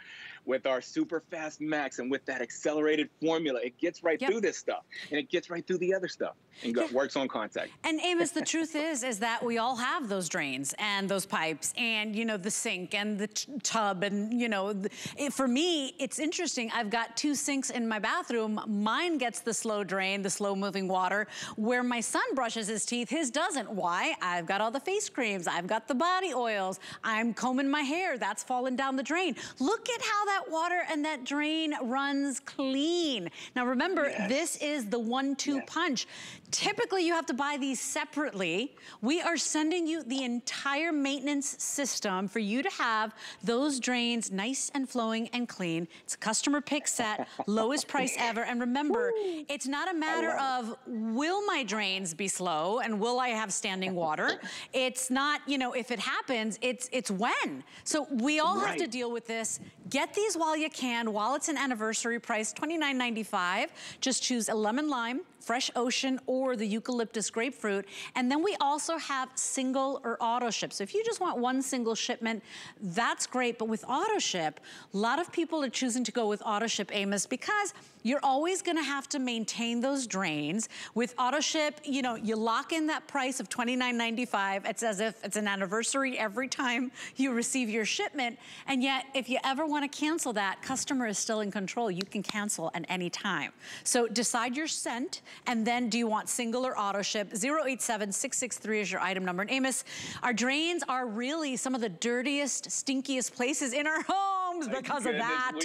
with our super fast max and with that accelerated formula, it gets right yep. through this stuff and it gets right through the other stuff and yeah. works on contact. And Amos, the truth is, is that we all have those drains and those pipes and, you know, the sink and the tub and, you know, it, for me, it's interesting. I've got two sinks in my bathroom. Mine gets the slow drain, the slow moving water. Where my son brushes his teeth, his doesn't. Why? I've got all the face creams. I've got the body oils. I'm combing my hair. That's falling down the drain. Look at how that water and that drain runs clean. Now remember, yes. this is the one-two yes. punch. Typically, you have to buy these separately. We are sending you the entire maintenance system for you to have those drains nice and flowing and clean. It's a customer pick set, lowest price ever. And remember, Ooh, it's not a matter of will my drains be slow and will I have standing water? it's not, you know, if it happens, it's it's when. So we all right. have to deal with this. Get these while you can, while it's an anniversary price, $29.95. Just choose a lemon lime, fresh ocean or the eucalyptus grapefruit. And then we also have single or auto ship. So if you just want one single shipment, that's great. But with auto ship, a lot of people are choosing to go with auto ship Amos because you're always gonna have to maintain those drains. With auto ship, you know, you lock in that price of $29.95. It's as if it's an anniversary every time you receive your shipment. And yet, if you ever wanna cancel that, customer is still in control. You can cancel at any time. So decide your scent and then do you want single or auto ship? 087663 is your item number. And Amos, our drains are really some of the dirtiest, stinkiest places in our homes because of that.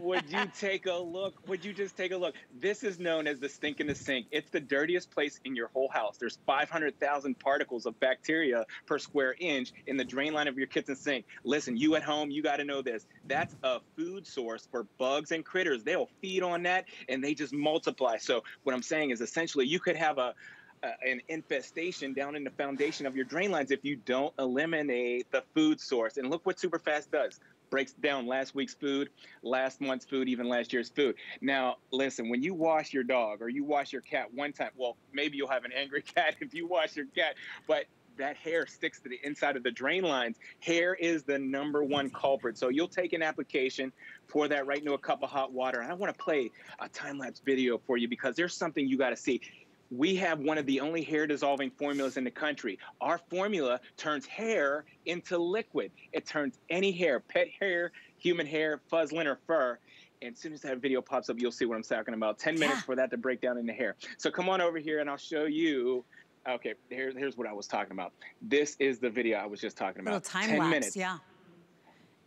Would you take a look? Would you just take a look? This is known as the stink in the sink. It's the dirtiest place in your whole house. There's 500,000 particles of bacteria per square inch in the drain line of your kitchen sink. Listen, you at home, you got to know this. That's a food source for bugs and critters. They'll feed on that and they just multiply. So what I'm saying is essentially you could have a uh, an infestation down in the foundation of your drain lines if you don't eliminate the food source. And look what Superfast does breaks down last week's food, last month's food, even last year's food. Now, listen, when you wash your dog or you wash your cat one time, well, maybe you'll have an angry cat if you wash your cat, but that hair sticks to the inside of the drain lines. Hair is the number one culprit. So you'll take an application, pour that right into a cup of hot water. And I want to play a time lapse video for you because there's something you got to see we have one of the only hair dissolving formulas in the country. Our formula turns hair into liquid. It turns any hair, pet hair, human hair, fuzz, lint, or fur. And as soon as that video pops up, you'll see what I'm talking about. 10 minutes yeah. for that to break down into hair. So come on over here and I'll show you. Okay, here, here's what I was talking about. This is the video I was just talking about. Little time 10 lapse, minutes. yeah.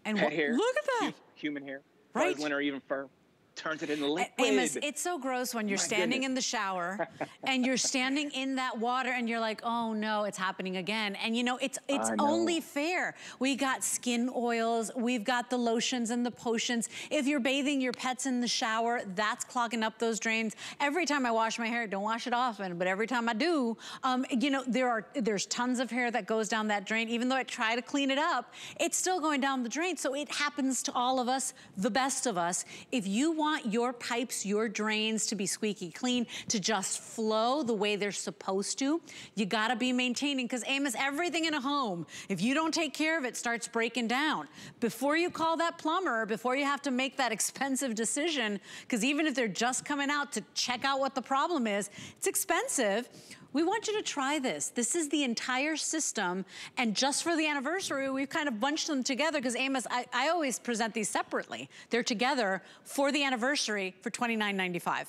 And pet hair, look at that. Human hair, right. fuzz, lint, or even fur turns it into liquid. Amos, it's so gross when you're My standing goodness. in the shower and you're standing in that water and you're like, oh no, it's happening again. And you know, it's it's only fair. We got skin oils, we've got the lotions and the potions. If you're bathing your pets in the shower, that's clogging up those drains. Every time I wash my hair, don't wash it often, but every time I do, um, you know, there are there's tons of hair that goes down that drain. Even though I try to clean it up, it's still going down the drain. So it happens to all of us, the best of us. If you want want your pipes, your drains to be squeaky clean, to just flow the way they're supposed to, you gotta be maintaining, because Amos, everything in a home, if you don't take care of it, starts breaking down. Before you call that plumber, before you have to make that expensive decision, because even if they're just coming out to check out what the problem is, it's expensive, we want you to try this. This is the entire system. And just for the anniversary, we've kind of bunched them together because Amos, I, I always present these separately. They're together for the anniversary for $29.95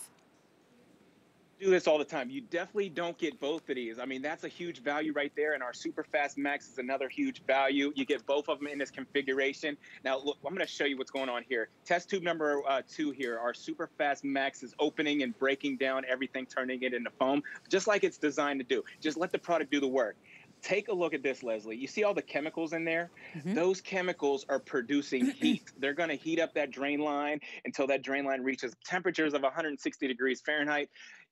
do this all the time. You definitely don't get both of these. I mean, that's a huge value right there. And our Super Fast Max is another huge value. You get both of them in this configuration. Now, look, I'm going to show you what's going on here. Test tube number uh, two here. Our Super Fast Max is opening and breaking down everything, turning it into foam, just like it's designed to do. Just let the product do the work take a look at this, Lesley. You see all the chemicals in there? Mm-hmm. Those chemicals are producing heat. They're going to heat up that drain line until that drain line reaches temperatures of 160 degrees Fahrenheit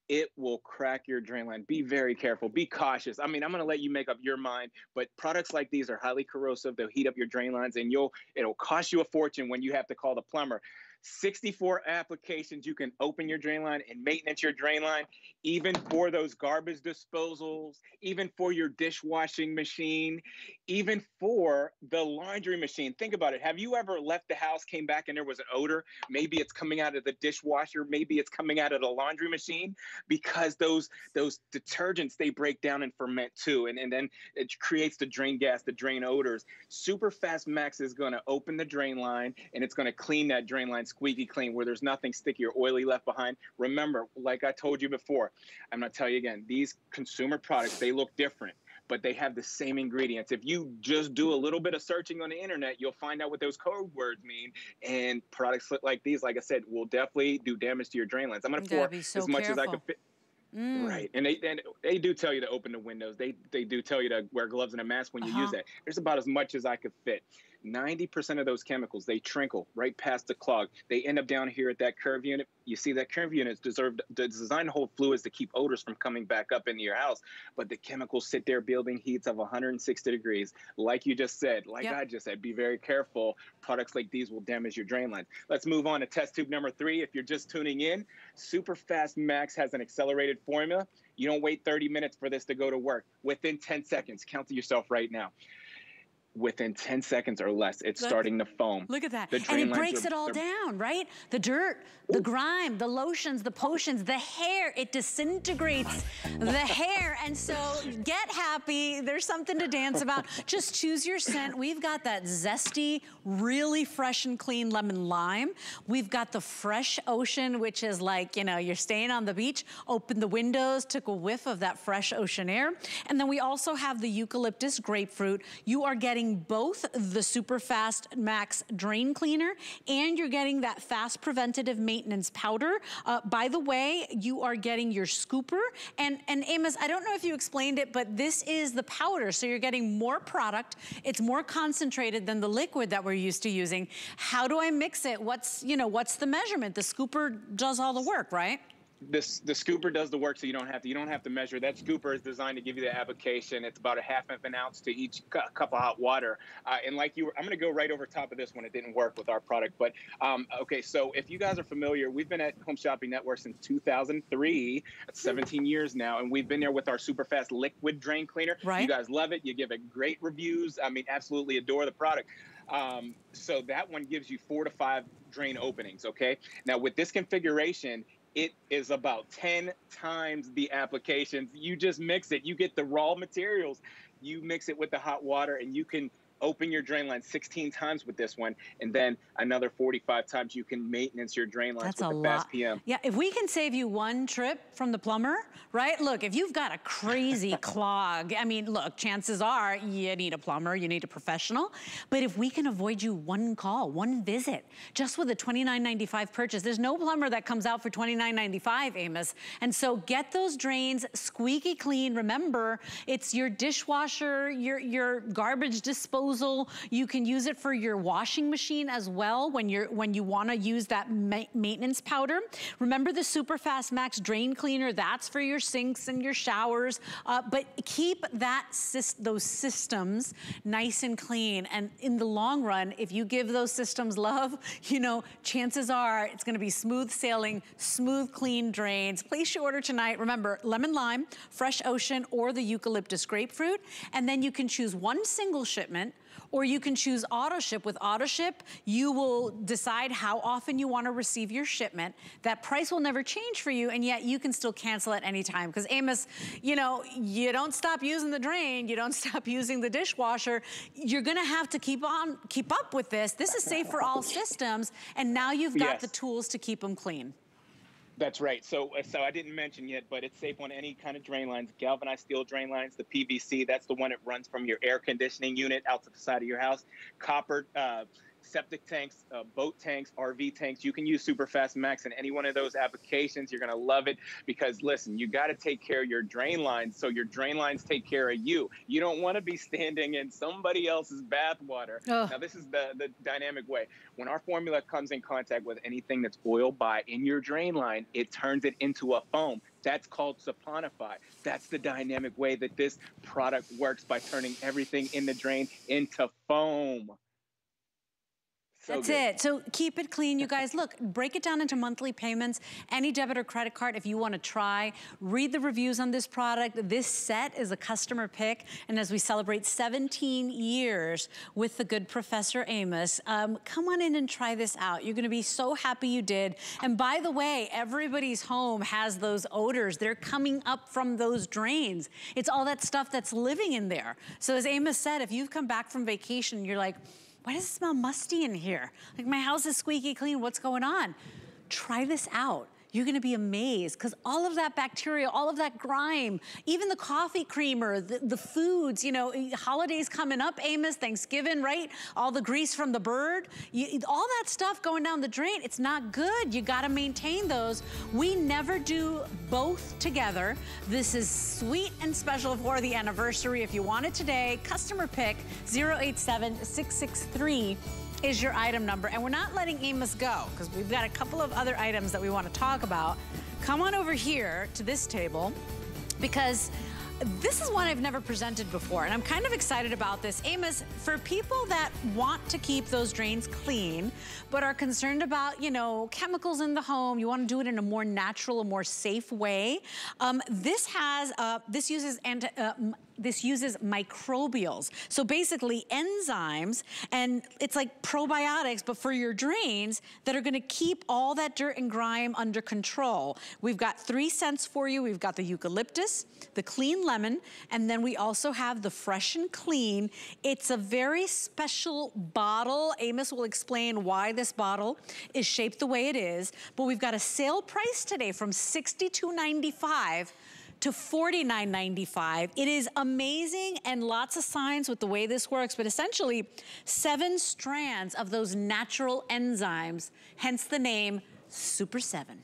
it will crack your drain line. Be very careful. Be cautious. I mean, I'm going to let you make up your mind, but products like these are highly corrosive. They'll heat up your drain lines, and you'll it'll cost you a fortune when you have to call the plumber. 64 applications you can open your drain line and maintenance your drain line, even for those garbage disposals, even for your dishwashing machine, even for the laundry machine. Think about it. Have you ever left the house, came back, and there was an odor? Maybe it's coming out of the dishwasher, maybe it's coming out of the laundry machine because those those detergents they break down and ferment too. And, and then it creates the drain gas, the drain odors. Super Fast Max is gonna open the drain line and it's gonna clean that drain line squeaky clean where there's nothing sticky or oily left behind. Remember, like I told you before, I'm going to tell you again, these consumer products, they look different but they have the same ingredients. If you just do a little bit of searching on the internet, you'll find out what those code words mean. And products like these, like I said, will definitely do damage to your drain lines. I'm going to pour so as much careful. as I can fit. Mm. Right, and they and they do tell you to open the windows. They they do tell you to wear gloves and a mask when you uh-huh. use that. There's about as much as I could fit. 90% of those chemicals, they trickle right past the clog. They end up down here at that curve unit. You see that curve unit is deserved, designed to hold fluids to keep odors from coming back up into your house. But the chemicals sit there building heats of 160 degrees. Like you just said, like yep. I just said, be very careful. Products like these will damage your drain lines. Let's move on to test tube number three. If you're just tuning in, Super Fast Max has an accelerated formula. You don't wait 30 minutes for this to go to work. Within 10 seconds, count to yourself right now within 10 seconds or less, it's look, starting to foam. Look at that. and it breaks are, it all down, right? The dirt, the grime, the lotions, the potions, the hair, it disintegrates the hair. And so get happy. There's something to dance about. Just choose your scent. We've got that zesty, really fresh and clean lemon lime. We've got the fresh ocean, which is like, you know, you're staying on the beach, open the windows, took a whiff of that fresh ocean air. And then we also have the eucalyptus grapefruit. You are getting getting both the Super Fast Max Drain Cleaner and you're getting that Fast Preventative Maintenance Powder. Uh, by the way, you are getting your scooper. And, and Amos, I don't know if you explained it, but this is the powder. So you're getting more product. It's more concentrated than the liquid that we're used to using. How do I mix it? What's, you know, what's the measurement? The scooper does all the work, right? This the scooper does the work so you don't have to you don't have to measure. That scooper is designed to give you the application. It's about a half of an ounce to each cu- cup of hot water. Uh, and like you were, i'm going to go right over top of this one it didn't work with our product but um, okay so if you guys are familiar we've been at home shopping network since 2003 that's 17 years now and we've been there with our super fast liquid drain cleaner. Right. you guys love it. You give it great reviews. I mean absolutely adore the product. Um, so that one gives you four to five drain openings okay? Now with this configuration it is about 10 times the applications. You just mix it. You get the raw materials. You mix it with the hot water and you can open your drain line 16 times with this one, and then another 45 times you can maintenance your drain lines That's with a the lot. Fast PM. Yeah, if we can save you one trip from the plumber, right? Look, if you've got a crazy clog, I mean, look, chances are you need a plumber, you need a professional. But if we can avoid you one call, one visit, just with a $29.95 purchase, there's no plumber that comes out for $29.95, Amos. And so get those drains squeaky clean. Remember, it's your dishwasher, your, your garbage disposal. You can use it for your washing machine as well when you're when you want to use that ma maintenance powder. Remember the Super Fast Max Drain Cleaner? That's for your sinks and your showers. Uh, but keep that those systems nice and clean. And in the long run, if you give those systems love, you know, chances are it's going to be smooth sailing, smooth, clean drains. Place your order tonight. Remember, lemon lime, fresh ocean, or the eucalyptus grapefruit. And then you can choose one single shipment or you can choose auto ship. With auto ship, you will decide how often you wanna receive your shipment. That price will never change for you, and yet you can still cancel at any time. Because Amos, you know, you don't stop using the drain, you don't stop using the dishwasher. You're gonna have to keep on, keep up with this. This is safe for all systems, and now you've got Yes. the tools to keep them clean. That's right. So, uh, so I didn't mention yet, but it's safe on any kind of drain lines. Galvanized steel drain lines, the PVC. That's the one that runs from your air conditioning unit out to the side of your house. Copper uh, septic tanks, uh, boat tanks, RV tanks. You can use Superfast Max in any one of those applications. You're gonna love it because listen, you got to take care of your drain lines so your drain lines take care of you. You don't want to be standing in somebody else's bathwater. Now, this is the the dynamic way. When our formula comes in contact with anything that's oiled by in your drain line, it turns it into a foam. That's called saponify. That's the dynamic way that this product works by turning everything in the drain into foam. So That's good. it. So keep it clean, you guys. Look, break it down into monthly payments. Any debit or credit card if you want to try. Read the reviews on this product. This set is a customer pick. And as we celebrate 17 years with the good Professor Amos, um, come on in and try this out. You're going to be so happy you did. And by the way, everybody's home has those odors. They're coming up from those drains. It's all that stuff that's living in there. So as Amos said, if you've come back from vacation, you're like, why does it smell musty in here? Like my house is squeaky clean, what's going on? Try this out. You're gonna be amazed because all of that bacteria, all of that grime, even the coffee creamer, the, the foods, you know, eh, holidays coming up, Amos, Thanksgiving, right? All the grease from the bird, you, all that stuff going down the drain, it's not good. You gotta maintain those. We never do both together. This is sweet and special for the anniversary. If you want it today, customer pick 087663 is your item number. And we're not letting Amos go because we've got a couple of other items that we want to talk about. Come on over here to this table because this is one I've never presented before, and I'm kind of excited about this. Amos, for people that want to keep those drains clean, but are concerned about, you know, chemicals in the home, you want to do it in a more natural, a more safe way, um, this has, uh, this uses anti, uh, this uses microbials. So basically enzymes, and it's like probiotics, but for your drains that are gonna keep all that dirt and grime under control. We've got three scents for you. We've got the eucalyptus, the clean lemon, and then we also have the fresh and clean. It's a very special bottle. Amos will explain why this bottle is shaped the way it is, but we've got a sale price today from $62.95 to $49.95. It is amazing and lots of signs with the way this works, but essentially seven strands of those natural enzymes, hence the name Super 7.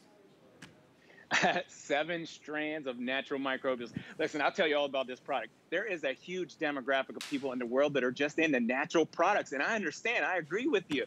seven strands of natural microbials. Listen, I'll tell you all about this product. There is a huge demographic of people in the world that are just into natural products, and I understand. I agree with you.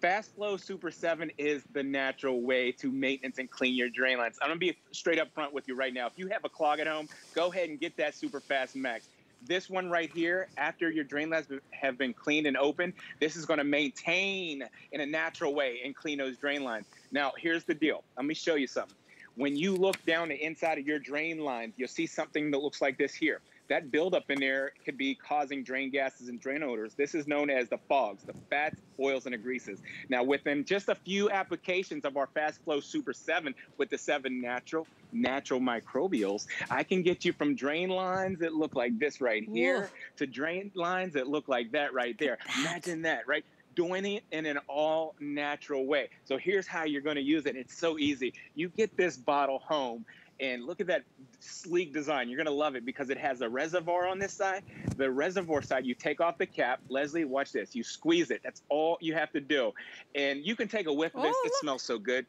Fast Flow Super 7 is the natural way to maintenance and clean your drain lines. I'm gonna be straight up front with you right now. If you have a clog at home, go ahead and get that Super Fast Max this one right here, after your drain lines have been cleaned and open, this is going to maintain in a natural way and clean those drain lines. Now, here's the deal. Let me show you something. When you look down the inside of your drain lines, you'll see something that looks like this here. That buildup in there could be causing drain gases and drain odors. This is known as the fogs, the fats, oils, and the greases. Now, within just a few applications of our Fast Flow Super 7 with the seven natural, natural microbials, I can get you from drain lines that look like this right here to drain lines that look like that right there. Imagine that, right? Doing it in an all natural way. So here's how you're going to use it. It's so easy. You get this bottle home and look at that sleek design. You're going to love it because it has a reservoir on this side. The reservoir side, you take off the cap. Lesley, watch this. You squeeze it. That's all you have to do. And you can take a whiff of this. Oh, it smells so good.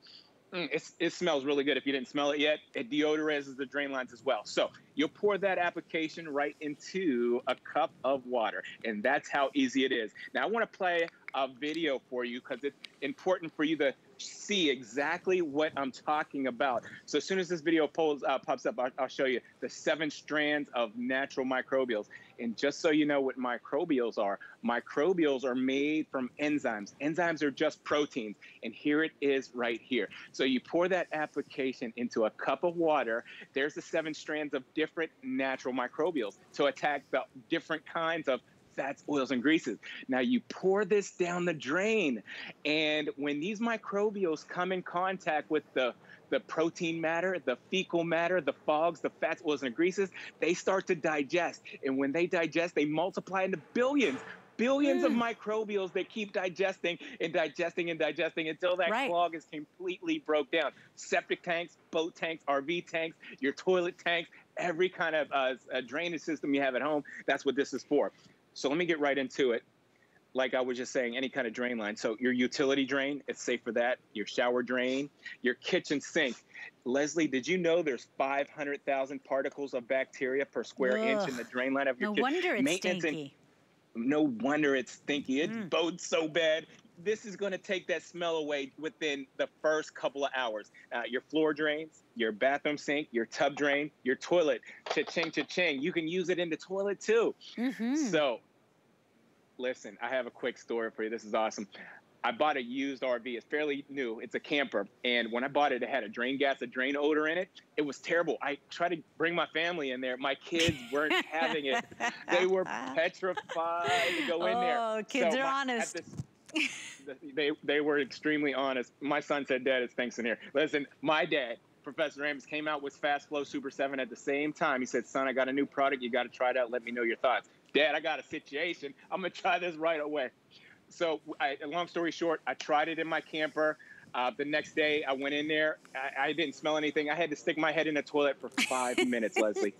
Mm, it smells really good if you didn't smell it yet. It deodorizes the drain lines as well. So you'll pour that application right into a cup of water, and that's how easy it is. Now I want to play a video for you because it's important for you to see exactly what I'm talking about. So as soon as this video pulls, uh, pops up, I'll, I'll, show you the seven strands of natural microbials. And just so you know what microbials are, microbials are made from enzymes. Enzymes are just proteins. And here it is right here. So you pour that application into a cup of water. There's the seven strands of different natural microbials to attack the different kinds of fats, oils, and greases. Now you pour this down the drain, and when these microbials come in contact with the the protein matter, the fecal matter, the fogs, the fats, oils, and greases, they start to digest. And when they digest, they multiply into billions, billions mm. of microbials that keep digesting and digesting and digesting until that right. clog is completely broke down. Septic tanks, boat tanks, RV tanks, your toilet tanks, every kind of uh, drainage system you have at home, that's what this is for. So let me get right into it. Like I was just saying, any kind of drain line. So your utility drain, it's safe for that. Your shower drain, your kitchen sink. Lesley, did you know there's 500,000 particles of bacteria per square Ugh. inch in the drain line of your no kitchen? No wonder it's stinky. no wonder it's stinky. It mm. bodes so bad this is going to take that smell away within the first couple of hours. Uh, your floor drains, your bathroom sink, your tub drain, your toilet, cha-ching, cha-ching. You can use it in the toilet too. Mm-hmm. So, listen, I have a quick story for you. This is awesome. I bought a used RV. It's fairly new. It's a camper. And when I bought it, it had a drain gas, a drain odor in it. It was terrible. I tried to bring my family in there. My kids weren't having it. They were petrified to go in there. Oh, kids so are my, honest they they were extremely honest. My son said, "Dad, it's thanks in here." Listen, my dad, Professor Amos, came out with Fast Flow Super Seven at the same time. He said, "Son, I got a new product. You got to try it out. Let me know your thoughts." Dad, I got a situation. I'm gonna try this right away. So, I, long story short, I tried it in my camper. Uh, the next day, I went in there. I, I, didn't smell anything. I had to stick my head in the toilet for five minutes, Lesley.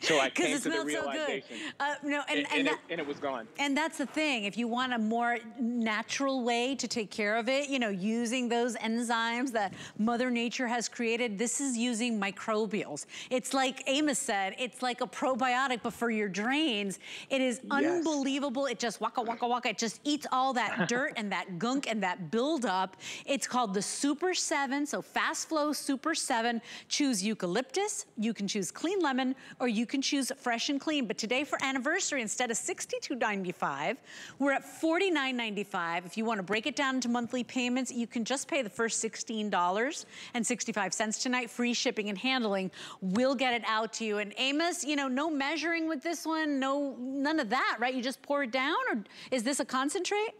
So I came to the realization. So uh, no, and, and, and, that, it, and, it, was gone. And that's the thing. If you want a more natural way to take care of it, you know, using those enzymes that Mother Nature has created, this is using microbials. It's like Amos said, it's like a probiotic, but for your drains. It is yes. unbelievable. It just waka, waka, waka. It just eats all that dirt and that gunk and that buildup. It's called called the Super 7, so Fast Flow Super 7. Choose eucalyptus, you can choose clean lemon, or you can choose fresh and clean. But today for anniversary, instead of $62.95, we're at $49.95. If you wanna break it down into monthly payments, you can just pay the first $16.65 tonight. Free shipping and handling. We'll get it out to you. And Amos, you know, no measuring with this one, no, none of that, right? You just pour it down, or is this a concentrate?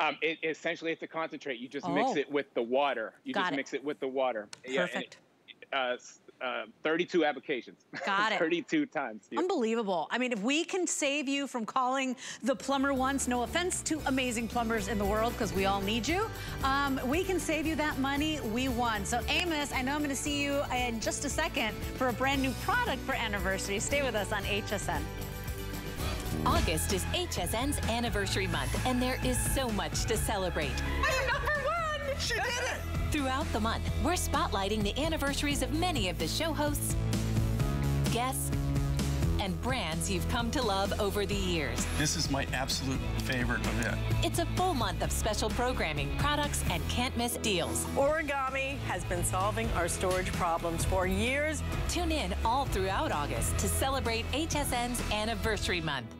Um, it, essentially, it's a concentrate. You just oh. mix it with the water. You Got just it. mix it with the water. Perfect. Yeah, it, uh, uh, 32 applications. Got it. 32 times. Yeah. Unbelievable. I mean, if we can save you from calling the plumber once, no offense to amazing plumbers in the world, because we all need you, um, we can save you that money, we won. So Amos, I know I'm gonna see you in just a second for a brand new product for anniversary. Stay with us on HSN. August is HSN's anniversary month, and there is so much to celebrate. I'm number one! She did it! Throughout the month, we're spotlighting the anniversaries of many of the show hosts, guests, and brands you've come to love over the years. This is my absolute favorite event. It's a full month of special programming, products, and can't miss deals. Origami has been solving our storage problems for years. Tune in all throughout August to celebrate HSN's anniversary month.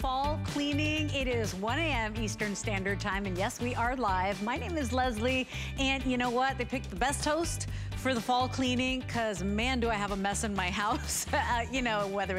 Fall cleaning. It is 1 a.m. Eastern Standard Time, and yes, we are live. My name is Lesley, and you know what? They picked the best host for the fall cleaning, because man, do I have a mess in my house. uh, you know, whether it's